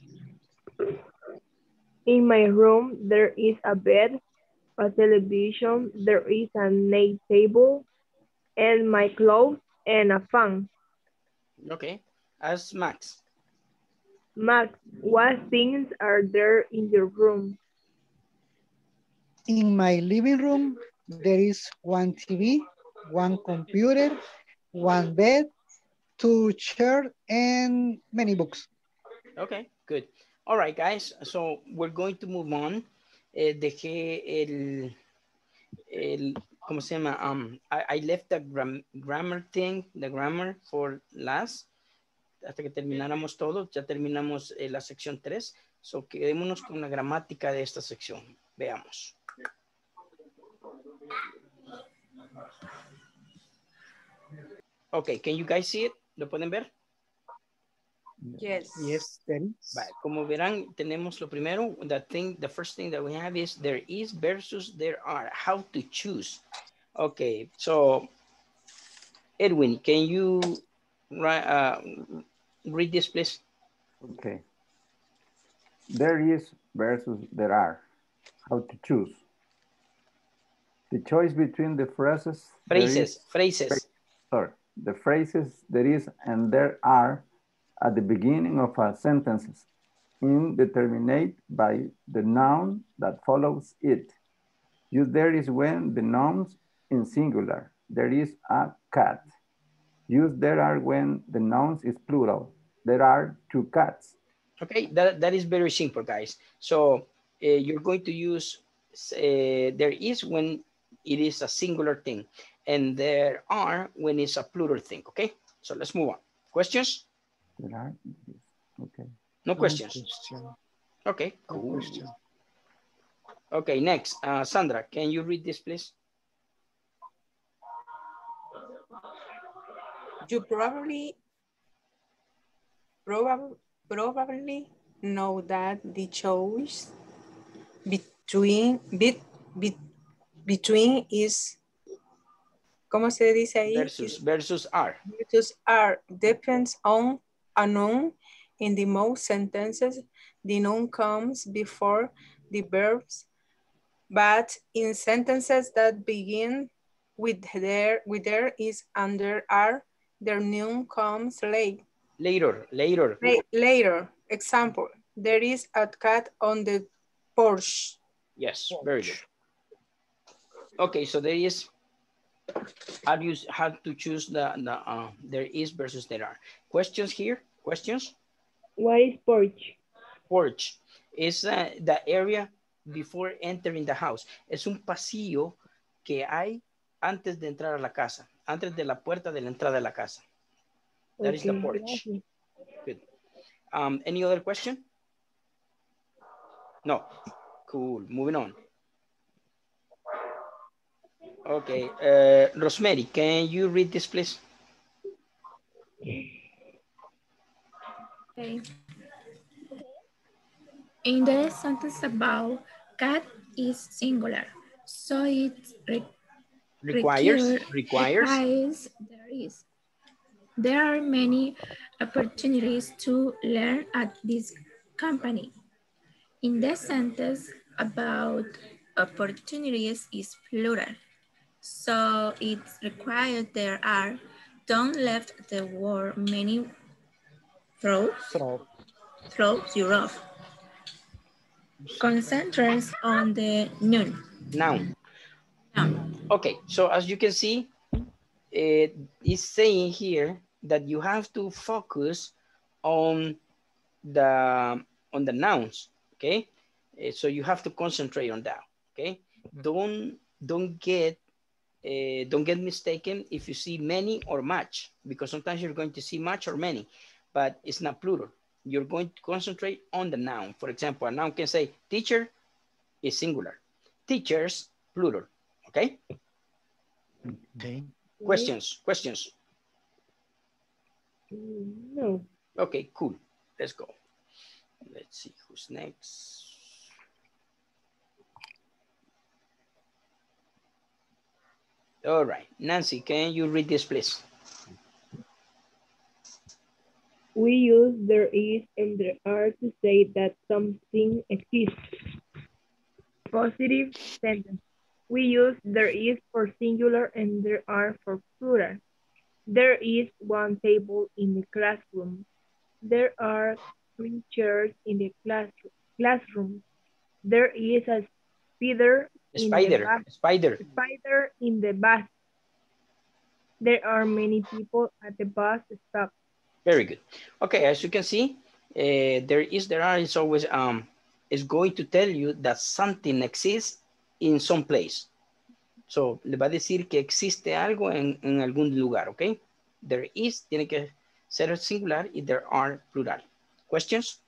Speaker 12: In my room, there is a bed, a television, there is a night table, and my clothes, and a fan.
Speaker 4: Okay, as Max.
Speaker 12: Max, what things are there in your room?
Speaker 11: In my living room, there is one TV, one computer, one bed, two chairs, and many books.
Speaker 4: Okay, good. All right, guys. So we're going to move on. Eh, dejé el, el, ¿cómo se llama? Um, I, I left the gram- grammar thing, the grammar for last, hasta que termináramos todo. Ya terminamos eh, la sección 3. So quedémonos con la gramática de esta sección. Veamos. Okay, can you guys see it? ¿Lo pueden ver?
Speaker 5: Yes.
Speaker 11: Yes, there is.
Speaker 4: Vale, como verán, tenemos lo primero, the thing, the first thing that we have is there is versus there are, how to choose. Okay, so Edwin, can you uh, read this, please?
Speaker 2: Okay. There is versus there are. How to choose. The choice between the phrases.
Speaker 4: Phrases,
Speaker 2: is-
Speaker 4: phrases.
Speaker 2: Sorry. The phrases there is and there are at the beginning of a sentences indeterminate by the noun that follows it. Use there is when the nouns in singular. There is a cat. Use there are when the nouns is plural. There are two cats.
Speaker 4: Okay, that, that is very simple, guys. So uh, you're going to use uh, there is when it is a singular thing, and there are when it's a plural thing. Okay, so let's move on. Questions?
Speaker 2: There are. Okay.
Speaker 4: No questions. Okay, cool. Okay, next, uh, Sandra, can you read this, please?
Speaker 5: You probably probably probably know that the choice between bit, bit, between is ¿Cómo se dice ahí?
Speaker 4: Versus, versus are.
Speaker 5: Versus are depends on a noun. In the most sentences, the noun comes before the verbs, but in sentences that begin with there, with there is under are, their noun comes late.
Speaker 4: Later, later.
Speaker 5: La- Later, example, there is a cat on the porch.
Speaker 4: Yes, very good. Okay, so there is, how do you, how to choose the, the, uh, there is versus there are. Questions here? Questions?
Speaker 12: What is porch?
Speaker 4: Porch is uh, the area before entering the house. Es un pasillo que hay antes de entrar a la casa, antes de la puerta de la entrada de la casa. That is the porch. Good. Um, any other question? No. Cool. Moving on. Okay. Uh, Rosemary, can you read this, please?
Speaker 14: Okay. In the sentence about cat is singular, so it re
Speaker 4: Requires, requires.
Speaker 14: requires there is. There are many opportunities to learn at this company. In the sentence about opportunities is plural, so it's required there are. Don't left the word many throws
Speaker 11: Throw.
Speaker 14: throws you off. Concentrates on the noun.
Speaker 4: Noun.
Speaker 14: Noun.
Speaker 4: Okay, so as you can see, it is saying here that you have to focus on the on the nouns, okay? Eh, So you have to concentrate on that, okay? Don't don't get uh, don't get mistaken if you see many or much, because sometimes you're going to see much or many, but it's not plural. You're going to concentrate on the noun. For example, a noun can say teacher is singular, teachers plural, okay?
Speaker 11: Okay.
Speaker 4: Questions, questions.
Speaker 12: No.
Speaker 4: Okay, cool. Let's go. Let's see who's next. All right, Nancy, can you read this, please?
Speaker 12: We use there is and there are to say that something exists. Positive sentence. We use there is for singular and there are for plural. There is one table in the classroom. There are three chairs in the classroom. classroom. There is a spider
Speaker 4: Spider, spider.
Speaker 12: spider in the bus. There are many people at the bus stop.
Speaker 4: Very good. Okay, as you can see, uh, there is, there are, it's always, um, is going to tell you that something exists in some place. So, le va a decir que existe algo en, en algún lugar, okay? There is, tiene que ser singular y there are plural. Questions?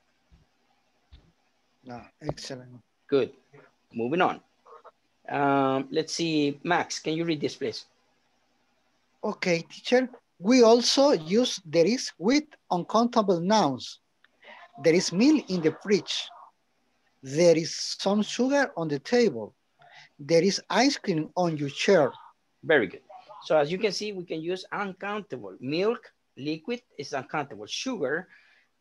Speaker 11: No, excellent.
Speaker 4: Good. Moving on. Um, let's see, Max, can you read this, please?
Speaker 11: Okay, teacher. We also use there is with uncountable nouns. There is milk in the fridge. There is some sugar on the table. There is ice cream on your chair.
Speaker 4: Very good. So as you can see, we can use uncountable. Milk, liquid is uncountable. Sugar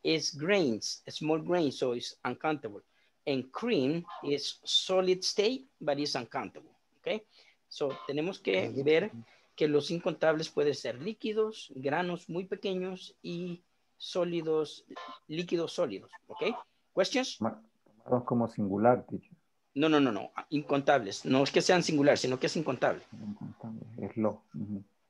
Speaker 4: is grains, small grains, so it's uncountable. And cream is solid state, but it's uncountable. Okay. So tenemos que ver que los incontables pueden ser líquidos, granos muy pequeños y sólidos, líquidos sólidos. Okay. Questions?
Speaker 2: Tomados como singular, teacher.
Speaker 4: No, no, no, no. Incontables. No es que sean singular, sino que es incontable.
Speaker 2: Es lo.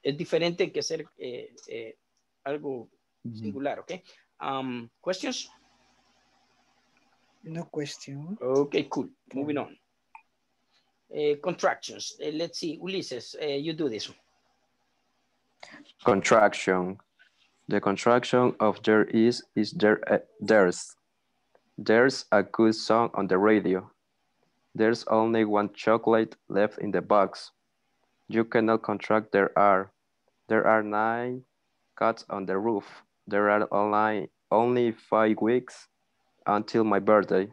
Speaker 4: es diferente que ser eh, eh, algo singular, ¿ok? Um, questions?
Speaker 11: No question.
Speaker 4: Okay, cool. Moving on. Eh, contractions. Eh, let's see, Ulises, eh, you do this one.
Speaker 6: Contraction. The contraction of there is is there uh, there's. There's a good song on the radio. There's only one chocolate left in the box. You cannot contract there are. There are nine cats on the roof. There are only, only five weeks until my birthday.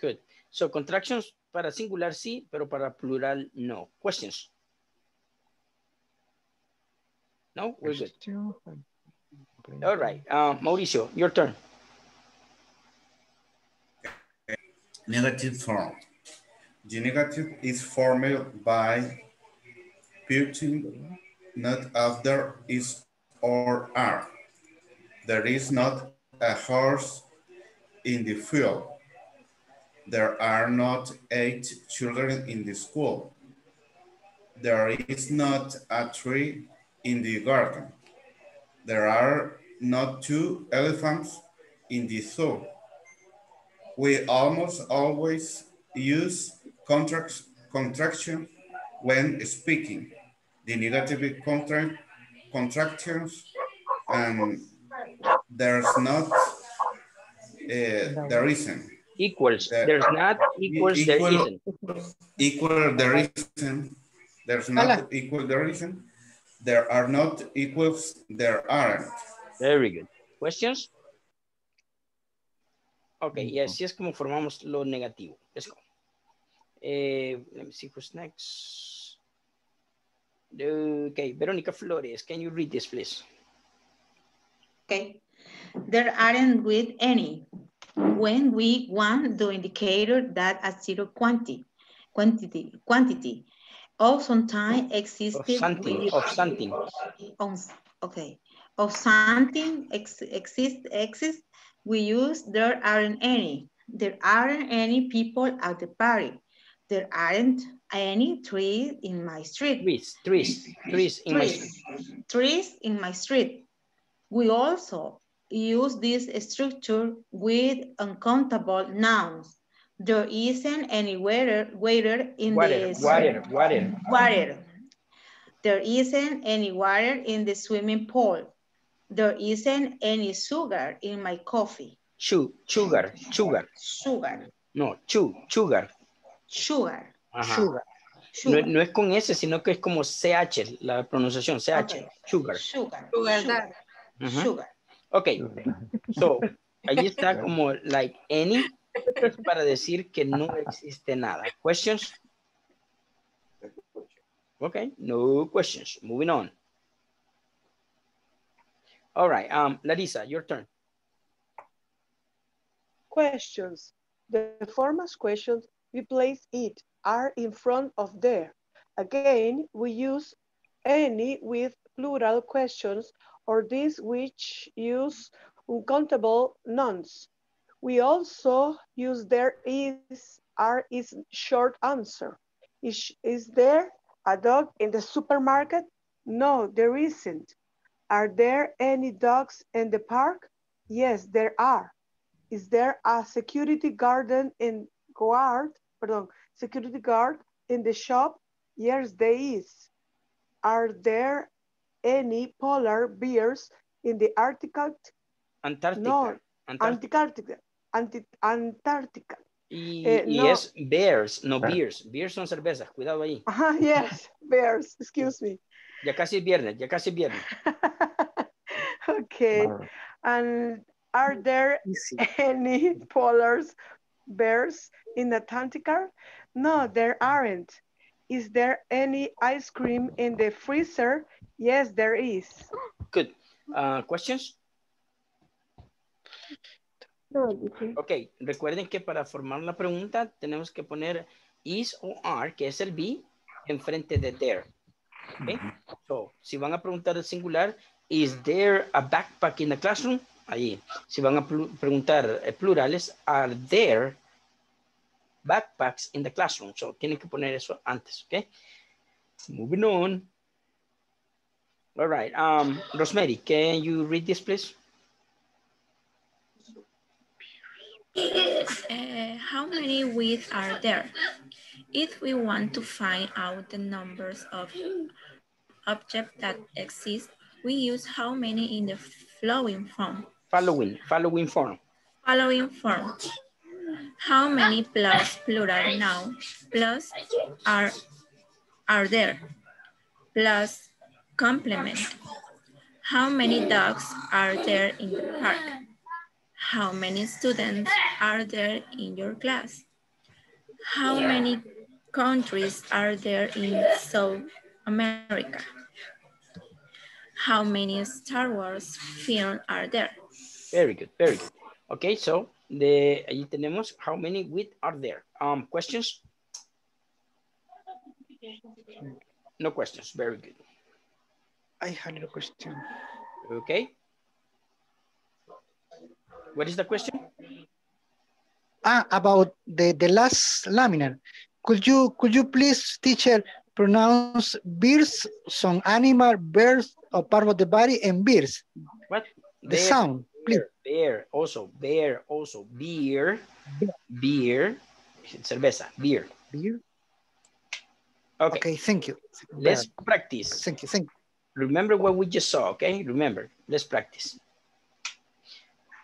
Speaker 4: Good. So contractions para singular sí, pero para plural no. Questions? No, we're good. All right, uh, Mauricio, your turn.
Speaker 7: Negative form. The negative is formed by putting not after is or are. There is not a horse in the field. There are not eight children in the school. There is not a tree in the garden. There are not two elephants in the zoo. We almost always use contracts, contraction when speaking. The negative contract, contractions and there's not, uh, there isn't.
Speaker 4: Equals,
Speaker 7: There-
Speaker 4: there's not, equals, there
Speaker 7: equal-
Speaker 4: isn't.
Speaker 7: Equal, there isn't. There's not equal, there isn't. There are not equals, there aren't.
Speaker 4: Very good. Questions? Ok, y así es como formamos lo negativo. Let's go. Eh, let me see who's next. Okay, Verónica Flores, can you read this, please?
Speaker 1: Okay. There aren't with any. When we want the indicator that a zero quantity, quantity, quantity, of sometimes existed.
Speaker 4: of something,
Speaker 1: with-
Speaker 4: of something.
Speaker 1: on- okay. Of something ex, exist, exist, we use there aren't any. There aren't any people at the party. There aren't any trees in my street.
Speaker 4: Trees, trees, trees in my
Speaker 1: trees, trees in my street. We also use this structure with uncountable nouns. There isn't any water, water in
Speaker 4: Water,
Speaker 1: the
Speaker 4: water, water.
Speaker 1: water. There isn't any water in the swimming pool. There isn't any sugar in my coffee.
Speaker 4: Chu, sugar, sugar.
Speaker 1: Sugar,
Speaker 4: No, chu, sugar.
Speaker 1: sugar,
Speaker 4: Ajá.
Speaker 1: sugar,
Speaker 4: No,
Speaker 1: sugar.
Speaker 4: no es con S, sino que es como CH, la pronunciación, CH, sugar.
Speaker 1: Sugar,
Speaker 5: Sugar
Speaker 1: sugar.
Speaker 4: Ok, so, ahí está como like any, es para decir que no existe nada. Questions? Okay, no questions. Moving on. All right, um, Larissa, your turn.
Speaker 13: Questions. The formal questions we place it are in front of there. Again, we use any with plural questions or these which use uncountable nouns. We also use there is, are is short answer. Is, is there a dog in the supermarket? No, there isn't. Are there any dogs in the park? Yes, there are. Is there a security garden in guard, pardon, security guard in the shop? Yes, there is. Are there any polar bears in the Arctic?
Speaker 4: Antarctica.
Speaker 13: No,
Speaker 4: Antarctica.
Speaker 13: Antarctica. Anti Antarctica.
Speaker 4: Y,
Speaker 13: Eh,
Speaker 4: y
Speaker 13: no.
Speaker 4: es bears, no beers. Beers son cervezas, cuidado ahí.
Speaker 13: Ah, yes, bears, excuse me.
Speaker 4: Ya casi es viernes, ya casi es viernes.
Speaker 13: Okay. And are there any polar bears in Antarctica? No, there aren't. Is there any ice cream in the freezer? Yes, there is.
Speaker 4: Good. Uh, questions? Ok, recuerden que para formar la pregunta tenemos que poner is o are, que es el be, enfrente de there. Ok, so, si van a preguntar el singular, is there a backpack in the classroom? Ahí. Si van a preguntar eh, plurales, are there backpacks in the classroom? So, tienen que poner eso antes, ok? Moving on. All right, um, Rosemary, can you read this, please?
Speaker 14: Uh, how many widths are there? If we want to find out the numbers of objects that exist, we use how many in the following form.
Speaker 4: Following, following form.
Speaker 14: Following form. How many plus plural noun plus are are there plus complement. How many dogs are there in the park? How many students are there in your class? How many countries are there in South America? How many Star Wars films are there?
Speaker 4: Very good, very good. Okay, so the ahí tenemos how many with are there. Um, questions? No questions. Very good.
Speaker 11: I had a question.
Speaker 4: Okay. What is the question?
Speaker 11: Ah, about the, the last laminar. Could you could you please, teacher, pronounce beers, some animal, birds, or part of the body, and beers?
Speaker 4: What?
Speaker 11: The sound, please.
Speaker 4: Beer, also, beer, also, beer, beer, cerveza, beer.
Speaker 11: Beer.
Speaker 4: Okay.
Speaker 11: Okay, thank you.
Speaker 4: Let's practice.
Speaker 11: Thank you, thank you.
Speaker 4: Remember what we just saw, okay? Remember, let's practice.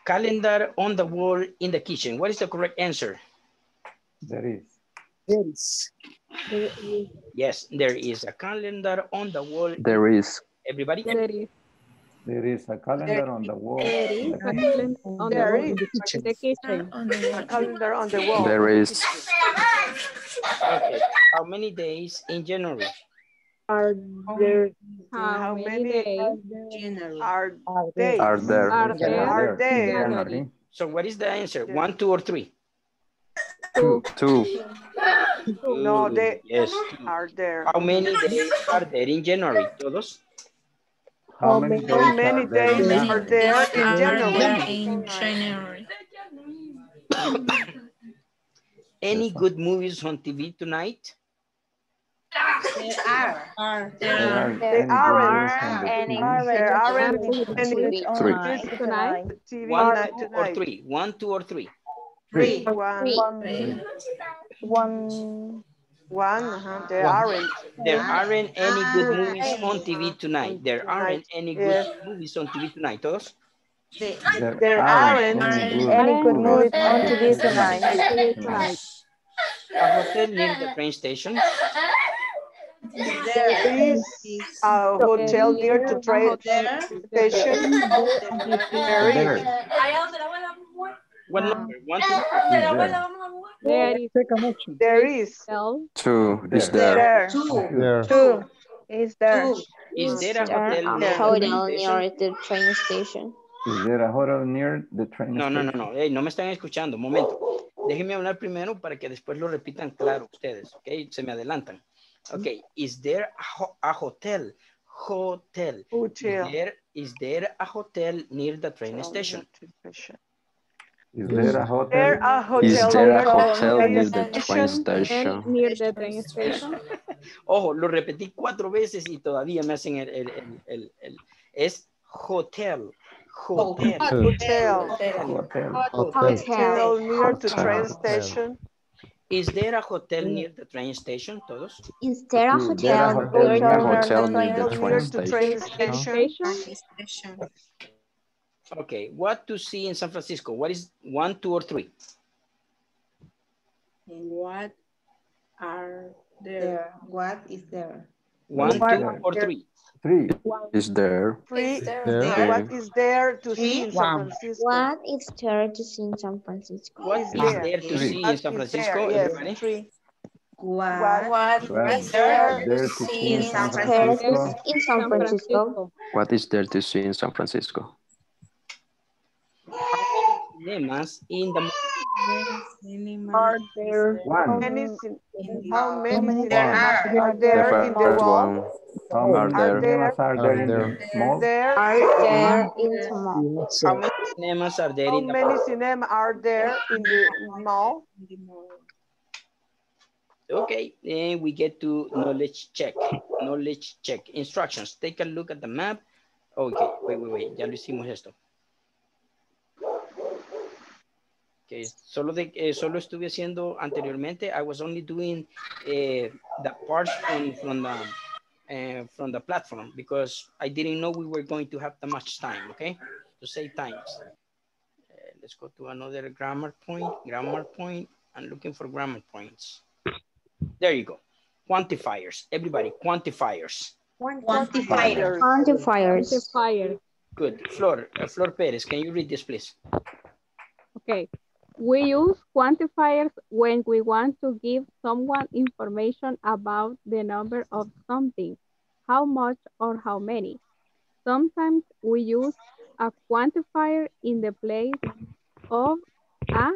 Speaker 4: Calendar on the wall in the kitchen. What is the correct answer?
Speaker 2: There is.
Speaker 11: There is.
Speaker 4: Yes, there is a calendar on the wall.
Speaker 6: There is.
Speaker 4: Everybody?
Speaker 2: There is a calendar on the wall.
Speaker 15: There
Speaker 2: in
Speaker 15: is
Speaker 2: the
Speaker 15: a calendar on the wall
Speaker 13: is.
Speaker 15: in the kitchen.
Speaker 13: A calendar on the wall.
Speaker 6: There is.
Speaker 4: Okay. How many days in January?
Speaker 15: Are there
Speaker 13: How many
Speaker 15: days
Speaker 13: are they?
Speaker 6: Are there.
Speaker 15: are there?
Speaker 13: Are there?
Speaker 2: January.
Speaker 4: So what is the answer? One, two, or three?
Speaker 6: Two.
Speaker 13: Two.
Speaker 4: No,
Speaker 13: they
Speaker 4: Yes.
Speaker 13: are there.
Speaker 4: How many days are there in January? Todos?
Speaker 2: How many days
Speaker 13: How many
Speaker 2: are there
Speaker 13: days are there in January?
Speaker 14: in January?
Speaker 4: Any good movies on TV tonight?
Speaker 1: There are.
Speaker 2: There
Speaker 14: There
Speaker 2: are
Speaker 14: are.
Speaker 13: They
Speaker 2: any
Speaker 13: aren't.
Speaker 2: videos on the
Speaker 1: Any
Speaker 2: TV?
Speaker 13: There aren't any
Speaker 6: Three.
Speaker 13: movies
Speaker 15: tonight.
Speaker 4: One, two, or three? One, two, or three?
Speaker 1: Three.
Speaker 13: One,
Speaker 14: Three.
Speaker 15: One.
Speaker 13: one, uh-huh, there
Speaker 4: One.
Speaker 13: aren't.
Speaker 4: There aren't any good movies on TV tonight. There aren't any good
Speaker 13: Yes.
Speaker 4: movies on TV tonight. Todos?
Speaker 1: They,
Speaker 13: There aren't
Speaker 15: Any good movies on TV tonight.
Speaker 4: A hotel near the train station.
Speaker 13: There is a hotel near the train
Speaker 1: there.
Speaker 13: station. There
Speaker 2: There.
Speaker 13: is.
Speaker 4: What number? One, two,
Speaker 15: There is.
Speaker 13: There is.
Speaker 15: hotel.
Speaker 6: Two is
Speaker 2: There.
Speaker 6: there.
Speaker 13: There.
Speaker 1: Two.
Speaker 11: There.
Speaker 15: Two is there.
Speaker 1: Two.
Speaker 4: Is there a hotel
Speaker 9: a
Speaker 4: near the
Speaker 9: hotel
Speaker 4: train
Speaker 9: near
Speaker 4: station?
Speaker 9: the train station.
Speaker 2: Is there a hotel near the train
Speaker 4: No, no, no,
Speaker 2: station?
Speaker 4: no. Ey, no me están escuchando. Momento. Déjenme hablar primero para que después lo repitan claro ustedes. Ok, se me adelantan. Ok, is there a, ho- a hotel? Hotel. Is
Speaker 13: Hotel.
Speaker 4: there, is there a hotel near the train station?
Speaker 2: Is there a hotel?
Speaker 13: There a hotel.
Speaker 6: Is there a
Speaker 13: near the
Speaker 6: hotel
Speaker 13: train
Speaker 6: near the train station?
Speaker 15: near the train station.
Speaker 4: Ojo, lo repetí cuatro veces y todavía me hacen el, el, el, el- el- es hotel. Hotel.
Speaker 13: Hotel.
Speaker 2: Hotel.
Speaker 13: Hotel near the train station.
Speaker 4: Is there a hotel near the train station? Todos.
Speaker 9: Is there a hotel near the
Speaker 6: hotel near the
Speaker 13: Near
Speaker 6: train station.
Speaker 13: Train station.
Speaker 5: Station.
Speaker 4: Okay, what to see in San Francisco? What is one, two, or three?
Speaker 5: What are there?
Speaker 1: There. What is there?
Speaker 4: One,
Speaker 2: What
Speaker 4: two, or
Speaker 2: there?
Speaker 4: three?
Speaker 2: Three.
Speaker 6: Is there.
Speaker 13: Three.
Speaker 1: There.
Speaker 13: What is there to see in San Francisco?
Speaker 9: What is there to see in San Francisco?
Speaker 4: What
Speaker 13: is
Speaker 4: is
Speaker 13: there?
Speaker 4: there to
Speaker 2: Three.
Speaker 4: see in San Francisco?
Speaker 13: there? Yes, three.
Speaker 1: What,
Speaker 13: What
Speaker 2: Well,
Speaker 1: there
Speaker 2: there
Speaker 1: to
Speaker 2: to
Speaker 1: see in San Francisco?
Speaker 9: in San Francisco.
Speaker 6: What is there to see in San Francisco?
Speaker 4: Cinemas in the
Speaker 15: Are there
Speaker 2: One.
Speaker 13: Many, how many
Speaker 1: There
Speaker 13: cinemas
Speaker 1: are.
Speaker 13: are
Speaker 6: The
Speaker 13: there in the
Speaker 6: first
Speaker 13: wall?
Speaker 6: one.
Speaker 2: How
Speaker 6: Are
Speaker 2: many
Speaker 6: there.
Speaker 2: cinemas are there in the mall?
Speaker 13: There.
Speaker 9: Are there in the mall?
Speaker 4: How many cinemas are there
Speaker 13: How
Speaker 4: in the
Speaker 13: many cinema are there in the mall?
Speaker 4: Okay, then we get to knowledge check. Knowledge check. Instructions. Take a look at the map. Okay, wait, wait, wait. Ya lo hicimos esto. Okay, solo, de, eh, solo estuve haciendo anteriormente. I was only doing eh, the parts from, from the uh, from the platform because I didn't know we were going to have that much time. Okay, to save times. Uh, let's go to another grammar point. Grammar point. I'm looking for grammar points. There you go. Quantifiers. Everybody, quantifiers.
Speaker 1: Quantifier.
Speaker 9: Quantifiers.
Speaker 12: Quantifier.
Speaker 4: Good. Flor, uh, Flor Perez, can you read this, please?
Speaker 16: Okay. We use quantifiers when we want to give someone information about the number of something, how much or how many. Sometimes we use a quantifier in the place of a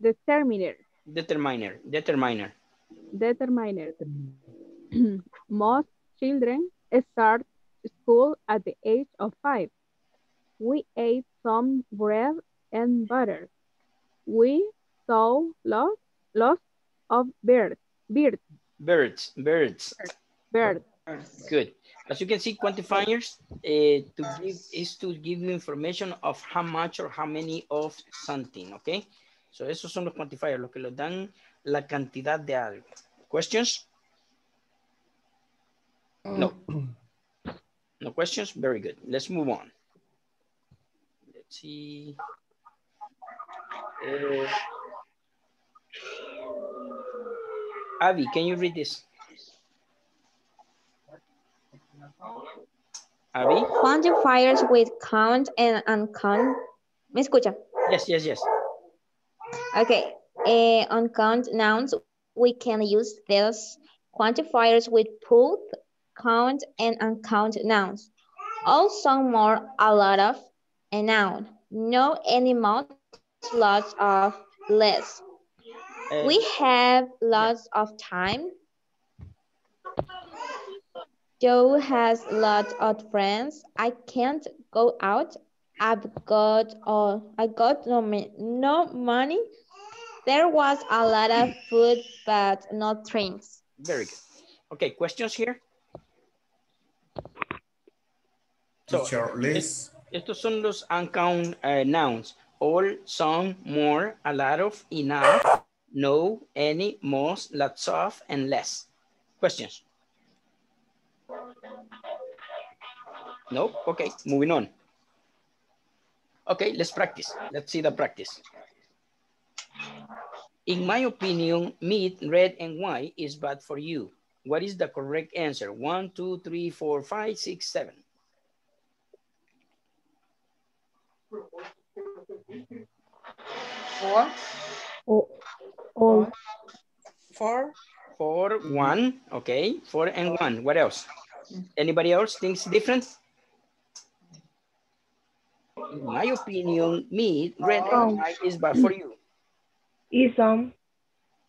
Speaker 16: determiner.
Speaker 4: Determiner, determiner.
Speaker 16: determiner. Most children start school at the age of five. We ate some bread and butter. We saw lots, lots of birds, birds,
Speaker 4: Birds, birds.
Speaker 16: birds.
Speaker 4: Good. As you can see, quantifiers uh, to give is to give you information of how much or how many of something, okay? So esos son los quantifiers, los que le dan la cantidad de algo. Questions? No. No questions? Very good. Let's move on. Let's see. Uh, Abby, can you read this? Abby?
Speaker 9: Quantifiers with count and uncount. ¿Me escucha?
Speaker 4: Yes, yes, yes.
Speaker 9: Okay. Eh, uncount nouns, we can use these quantifiers with both count and uncount nouns. Also more, a lot of, a noun. No any much, lots of, less.
Speaker 4: Uh,
Speaker 9: We have lots of time. Joe has lots of friends. I can't go out. I've got all. I got no mi- no money. There was a lot of food, but no drinks.
Speaker 4: Very good. Okay, questions here? So,
Speaker 7: Teacher, Liz.
Speaker 4: estos son los uncount uh, nouns. All, some, more, a lot of, enough, no, any, most, lots of, and less. Questions? No? Okay, moving on. Okay, let's practice. Let's see the practice. In my opinion, meat, red and white is bad for you. What is the correct answer? One, two, three, four, five, six, seven.
Speaker 1: Four. Oh, oh.
Speaker 12: All.
Speaker 1: Four.
Speaker 4: Four, one, okay, four and one. What else? Anybody else thinks different? In my opinion, me, red and um, white is bad for you.
Speaker 12: Is some.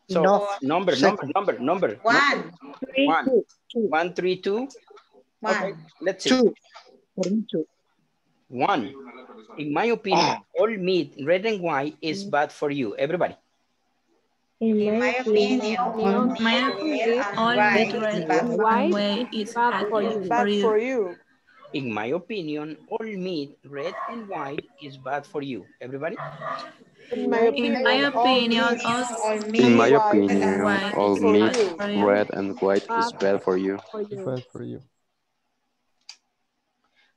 Speaker 4: So
Speaker 12: Enough.
Speaker 4: number, number,
Speaker 12: Second.
Speaker 4: number, number.
Speaker 1: One.
Speaker 12: Three,
Speaker 4: One.
Speaker 12: two,
Speaker 4: One, three, two. Okay,
Speaker 1: One.
Speaker 4: let's see.
Speaker 11: Two.
Speaker 4: One. In my opinion, ah. all meat, red and white, is mm. bad for you. Everybody.
Speaker 12: In
Speaker 1: In my opinion, all meat,
Speaker 14: My
Speaker 1: red and
Speaker 14: all
Speaker 1: white
Speaker 14: red
Speaker 1: is bad for
Speaker 16: White
Speaker 14: is
Speaker 16: bad
Speaker 14: bad
Speaker 16: for
Speaker 14: for
Speaker 16: you.
Speaker 13: Bad for you.
Speaker 4: In my opinion, all meat, red and white, is bad for you. Everybody.
Speaker 13: In my
Speaker 14: In my
Speaker 13: opinion, all meat
Speaker 14: all
Speaker 1: All
Speaker 6: In my opinion, all meat,
Speaker 14: bad for you.
Speaker 6: red and white is bad for you.
Speaker 17: Bad for you.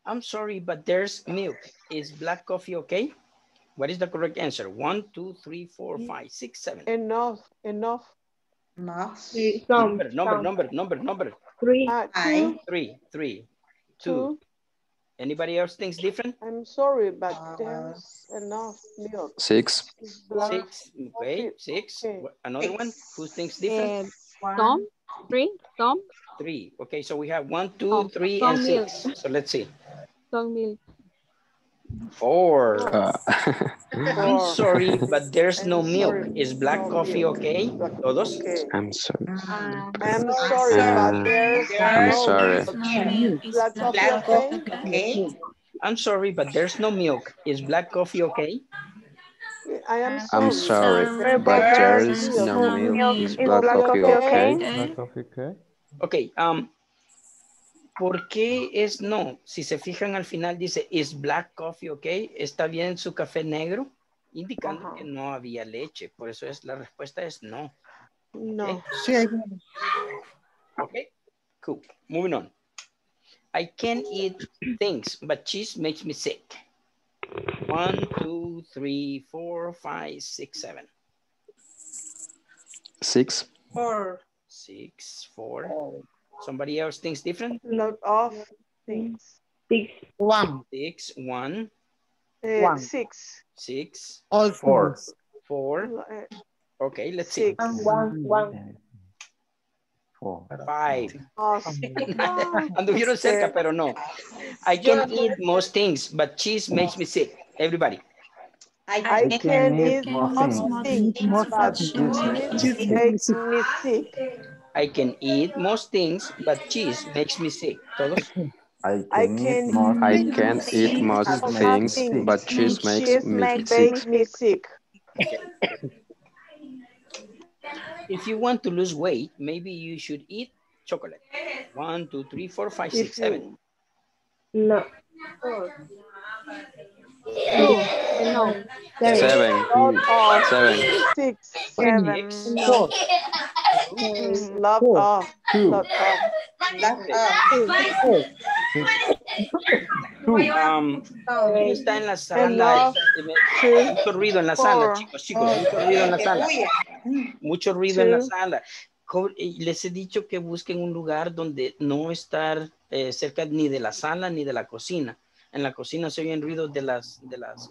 Speaker 4: I'm sorry, but there's milk. Is black coffee okay? What is the correct answer? One, two, three, four, five, six, seven.
Speaker 13: enough, enough.
Speaker 1: enough.
Speaker 4: Number, number, number, number, number.
Speaker 12: Three.
Speaker 13: Uh, two,
Speaker 1: Five.
Speaker 4: Three, three, two.
Speaker 13: two.
Speaker 4: Anybody else thinks different?
Speaker 13: I'm sorry, but
Speaker 1: Uh,
Speaker 13: there's enough milk.
Speaker 6: Six,
Speaker 4: Six, okay, six.
Speaker 13: Okay.
Speaker 4: Wha- Another one, who thinks different?
Speaker 16: Some, three, some,
Speaker 4: Three, okay, so we have one, two,
Speaker 16: Oh,
Speaker 4: three,
Speaker 16: some
Speaker 4: and
Speaker 16: milk.
Speaker 4: six. So let's see.
Speaker 16: Some milk.
Speaker 4: Four.
Speaker 6: uh,
Speaker 4: I'm sorry, but there's no
Speaker 13: I'm
Speaker 4: milk.
Speaker 13: sorry,
Speaker 4: Is black
Speaker 13: no
Speaker 4: coffee
Speaker 13: milk.
Speaker 4: okay? Todos?
Speaker 13: Okay.
Speaker 6: I'm sorry.
Speaker 1: Mm.
Speaker 13: I'm sorry,
Speaker 6: Uh,
Speaker 13: but there's
Speaker 6: I'm
Speaker 13: no
Speaker 6: sorry.
Speaker 14: Milk is
Speaker 13: Black
Speaker 14: bad
Speaker 1: Black
Speaker 13: coffee, okay?
Speaker 1: okay?
Speaker 4: I'm sorry, but there's no milk. Is black coffee okay?
Speaker 13: I am
Speaker 6: I'm
Speaker 13: sorry.
Speaker 6: sorry,
Speaker 14: Sorry,
Speaker 6: but there's
Speaker 13: there's
Speaker 6: no
Speaker 14: no
Speaker 6: milk.
Speaker 14: milk.
Speaker 6: Is
Speaker 14: Is
Speaker 6: black
Speaker 13: black
Speaker 6: coffee
Speaker 13: coffee
Speaker 6: okay?
Speaker 14: okay?
Speaker 17: Black coffee, okay?
Speaker 4: Ok, um, ¿por qué es no? Si se fijan al final dice, ¿is black coffee okay? ¿Está bien su café negro? Indicando
Speaker 13: Ajá.
Speaker 4: que no había leche. Por eso es, la respuesta es no.
Speaker 13: No.
Speaker 11: Sí, hay
Speaker 4: Okay, cool. Moving on. I can eat things, but cheese makes me sick. One, two, three, four, five, six, seven.
Speaker 6: Six,
Speaker 13: Four.
Speaker 4: Six, four. Somebody else thinks different?
Speaker 13: Lot of things.
Speaker 12: Six.
Speaker 11: One.
Speaker 4: Six, one,
Speaker 13: Uh,
Speaker 11: One.
Speaker 13: Six.
Speaker 4: six,
Speaker 11: All
Speaker 2: Four.
Speaker 4: four.
Speaker 13: Uh,
Speaker 4: Okay, let's see.
Speaker 13: Six.
Speaker 12: One, one.
Speaker 2: Four.
Speaker 4: Five.
Speaker 13: Oh,
Speaker 4: Anduvieron cerca, pero no. I can eat most things, but cheese makes me sick. Everybody.
Speaker 13: I can eat most
Speaker 2: things.
Speaker 13: things,
Speaker 11: More
Speaker 13: but
Speaker 11: things.
Speaker 13: cheese makes me sick.
Speaker 4: I can eat most things, but cheese makes me sick. Todos.
Speaker 2: I
Speaker 13: I
Speaker 2: can
Speaker 13: can
Speaker 2: eat more
Speaker 6: I can eat most things,
Speaker 13: things
Speaker 6: but cheese makes
Speaker 13: cheese
Speaker 6: me
Speaker 13: makes
Speaker 6: sick.
Speaker 13: me sick.
Speaker 4: If you want to lose weight, maybe you should eat chocolate. One, two, three, four, five,
Speaker 13: If
Speaker 4: six, seven.
Speaker 12: No.
Speaker 16: No.
Speaker 6: Seven.
Speaker 13: Of
Speaker 6: Seven.
Speaker 13: six, seven.
Speaker 11: Four.
Speaker 13: Mm, Lot
Speaker 11: Four.
Speaker 13: of.
Speaker 2: Two.
Speaker 13: Lot of.
Speaker 11: Four.
Speaker 2: Two.
Speaker 4: Um, ¿quién está en la sala? Mucho ruido en la sala, chicos, chicos, mucho ruido en la sala. Mucho ruido en la sala. Les he dicho que busquen un lugar donde no estar eh, cerca ni de la sala ni de la cocina. En la cocina se oyen ruidos de las, de las,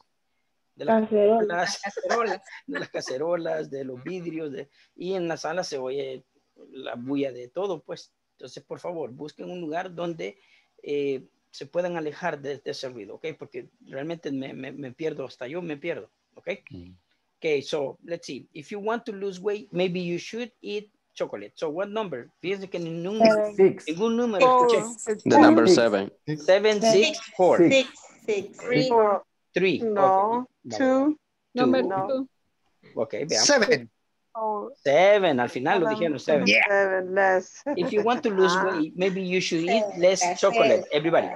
Speaker 4: de las
Speaker 12: Cacerola.
Speaker 4: cacerolas, de las cacerolas, de los vidrios, de, y en la sala se oye la bulla de todo, pues. Entonces, por favor, busquen un lugar donde eh, se puedan alejar de, de ese ruido, ¿ok? Porque realmente me, me, me pierdo, hasta yo me pierdo, ¿ok? Okay, so let's see. If you want to lose weight, maybe you should eat chocolate. So what number? Fíjense que ningún,
Speaker 2: Six.
Speaker 4: ningún número
Speaker 13: Four.
Speaker 4: escuché.
Speaker 6: The number seven.
Speaker 4: Seven, six, four,
Speaker 2: Six.
Speaker 1: Six.
Speaker 13: Four.
Speaker 4: three.
Speaker 13: No.
Speaker 4: Okay.
Speaker 13: Two.
Speaker 16: Number two.
Speaker 4: Ok, veamos.
Speaker 11: Seven.
Speaker 13: Oh,
Speaker 4: Seven, al final lo dijeron seven.
Speaker 13: seven less.
Speaker 4: If you want to lose
Speaker 13: Ah.
Speaker 4: weight, maybe you should eat less chocolate. Everybody.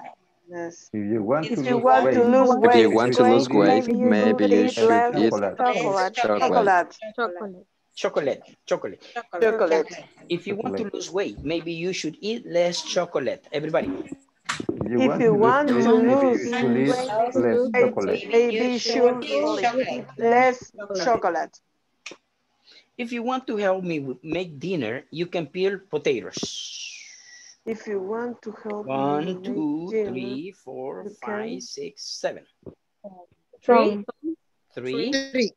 Speaker 13: Yes.
Speaker 2: If you want to
Speaker 13: If
Speaker 2: lose
Speaker 13: want
Speaker 2: weight,
Speaker 13: to lose
Speaker 6: If
Speaker 13: weight,
Speaker 6: you want to lose weight, maybe you
Speaker 13: eat
Speaker 6: should eat
Speaker 13: chocolate.
Speaker 6: chocolate.
Speaker 13: Chocolate.
Speaker 16: Chocolate.
Speaker 4: Chocolate, chocolate.
Speaker 13: Chocolate.
Speaker 4: If you want to lose weight, maybe you should eat less chocolate. Everybody.
Speaker 2: if you
Speaker 13: If
Speaker 2: want
Speaker 13: you
Speaker 2: to
Speaker 13: want
Speaker 2: lose
Speaker 13: to
Speaker 2: weight, maybe
Speaker 13: lose
Speaker 2: you should eat less chocolate.
Speaker 13: maybe you should eat less chocolate.
Speaker 4: If you want to help me make dinner, you can peel potatoes.
Speaker 13: If you want to help me
Speaker 4: One,
Speaker 13: make
Speaker 4: two,
Speaker 13: dinner,
Speaker 4: three, four,
Speaker 13: you
Speaker 4: five,
Speaker 13: can-
Speaker 4: six, seven.
Speaker 12: From.
Speaker 4: Three,
Speaker 11: Three.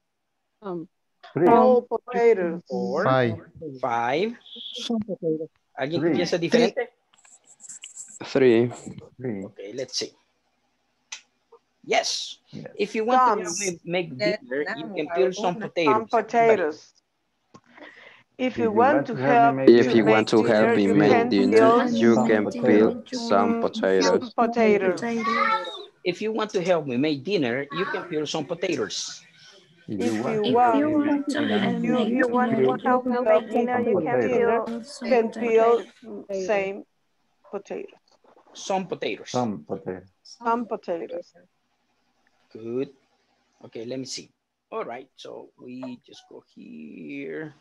Speaker 16: Um,
Speaker 2: Three.
Speaker 13: whole potatoes.
Speaker 4: four,
Speaker 17: Five.
Speaker 4: five.
Speaker 11: Some potatoes.
Speaker 4: ¿Alguien
Speaker 2: Three.
Speaker 4: piensa diferente?
Speaker 6: Three.
Speaker 2: Three.
Speaker 4: Okay, let's see. Yes.
Speaker 2: Yes.
Speaker 4: If you want to help
Speaker 13: Thumbs.
Speaker 4: me make
Speaker 1: Yes,
Speaker 4: dinner, you can peel some potatoes.
Speaker 13: Some potatoes. If you want to help
Speaker 2: make
Speaker 6: If
Speaker 13: to
Speaker 6: you want to help me make dinner,
Speaker 13: peel
Speaker 6: you can peel some potatoes.
Speaker 13: potatoes.
Speaker 4: If you want to help me make dinner, you can peel some potatoes.
Speaker 2: If
Speaker 13: If
Speaker 2: you want
Speaker 13: you
Speaker 2: to
Speaker 13: want,
Speaker 14: you want to help
Speaker 13: you,
Speaker 14: me
Speaker 13: you want to help make dinner, you can
Speaker 2: potatoes.
Speaker 13: peel, can peel same potatoes.
Speaker 4: Some potatoes.
Speaker 2: some potatoes.
Speaker 13: Some potatoes.
Speaker 4: Good. Okay, let me see. All right, so we just go here.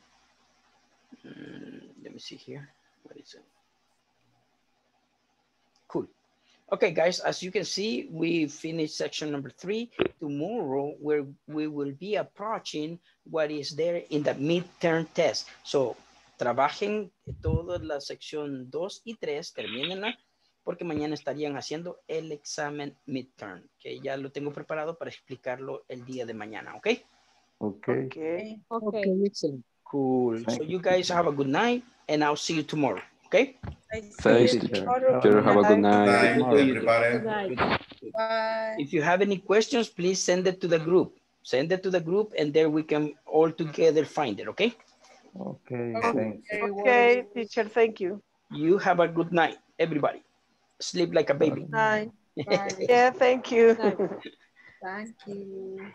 Speaker 4: Mm, let me see here. What is it? Cool. Okay, guys, as you can see, we finished section number three. Tomorrow, where we will be approaching what is there in the midterm test. So, trabajen toda la sección 2 y 3, termínenla, porque mañana estarían haciendo el examen midterm, que ya lo tengo preparado para explicarlo el día de mañana, ¿ok?
Speaker 2: Okay.
Speaker 13: Okay.
Speaker 16: okay.
Speaker 11: Okay, excellent.
Speaker 4: Cool. So you guys have a good night, and I'll see you tomorrow, okay?
Speaker 6: Thanks,
Speaker 2: teacher.
Speaker 6: Teacher, have a good night.
Speaker 7: Bye. Everybody.
Speaker 1: Bye.
Speaker 4: If you have any questions, please send it to the group. Send it to the group, and there we can all together find it, okay?
Speaker 2: Okay,
Speaker 1: Okay.
Speaker 2: thanks.
Speaker 13: Okay, teacher, thank you.
Speaker 4: You have a good night, everybody. Sleep like a baby.
Speaker 13: Bye.
Speaker 1: Bye.
Speaker 13: Yeah, thank you.
Speaker 1: Thank you.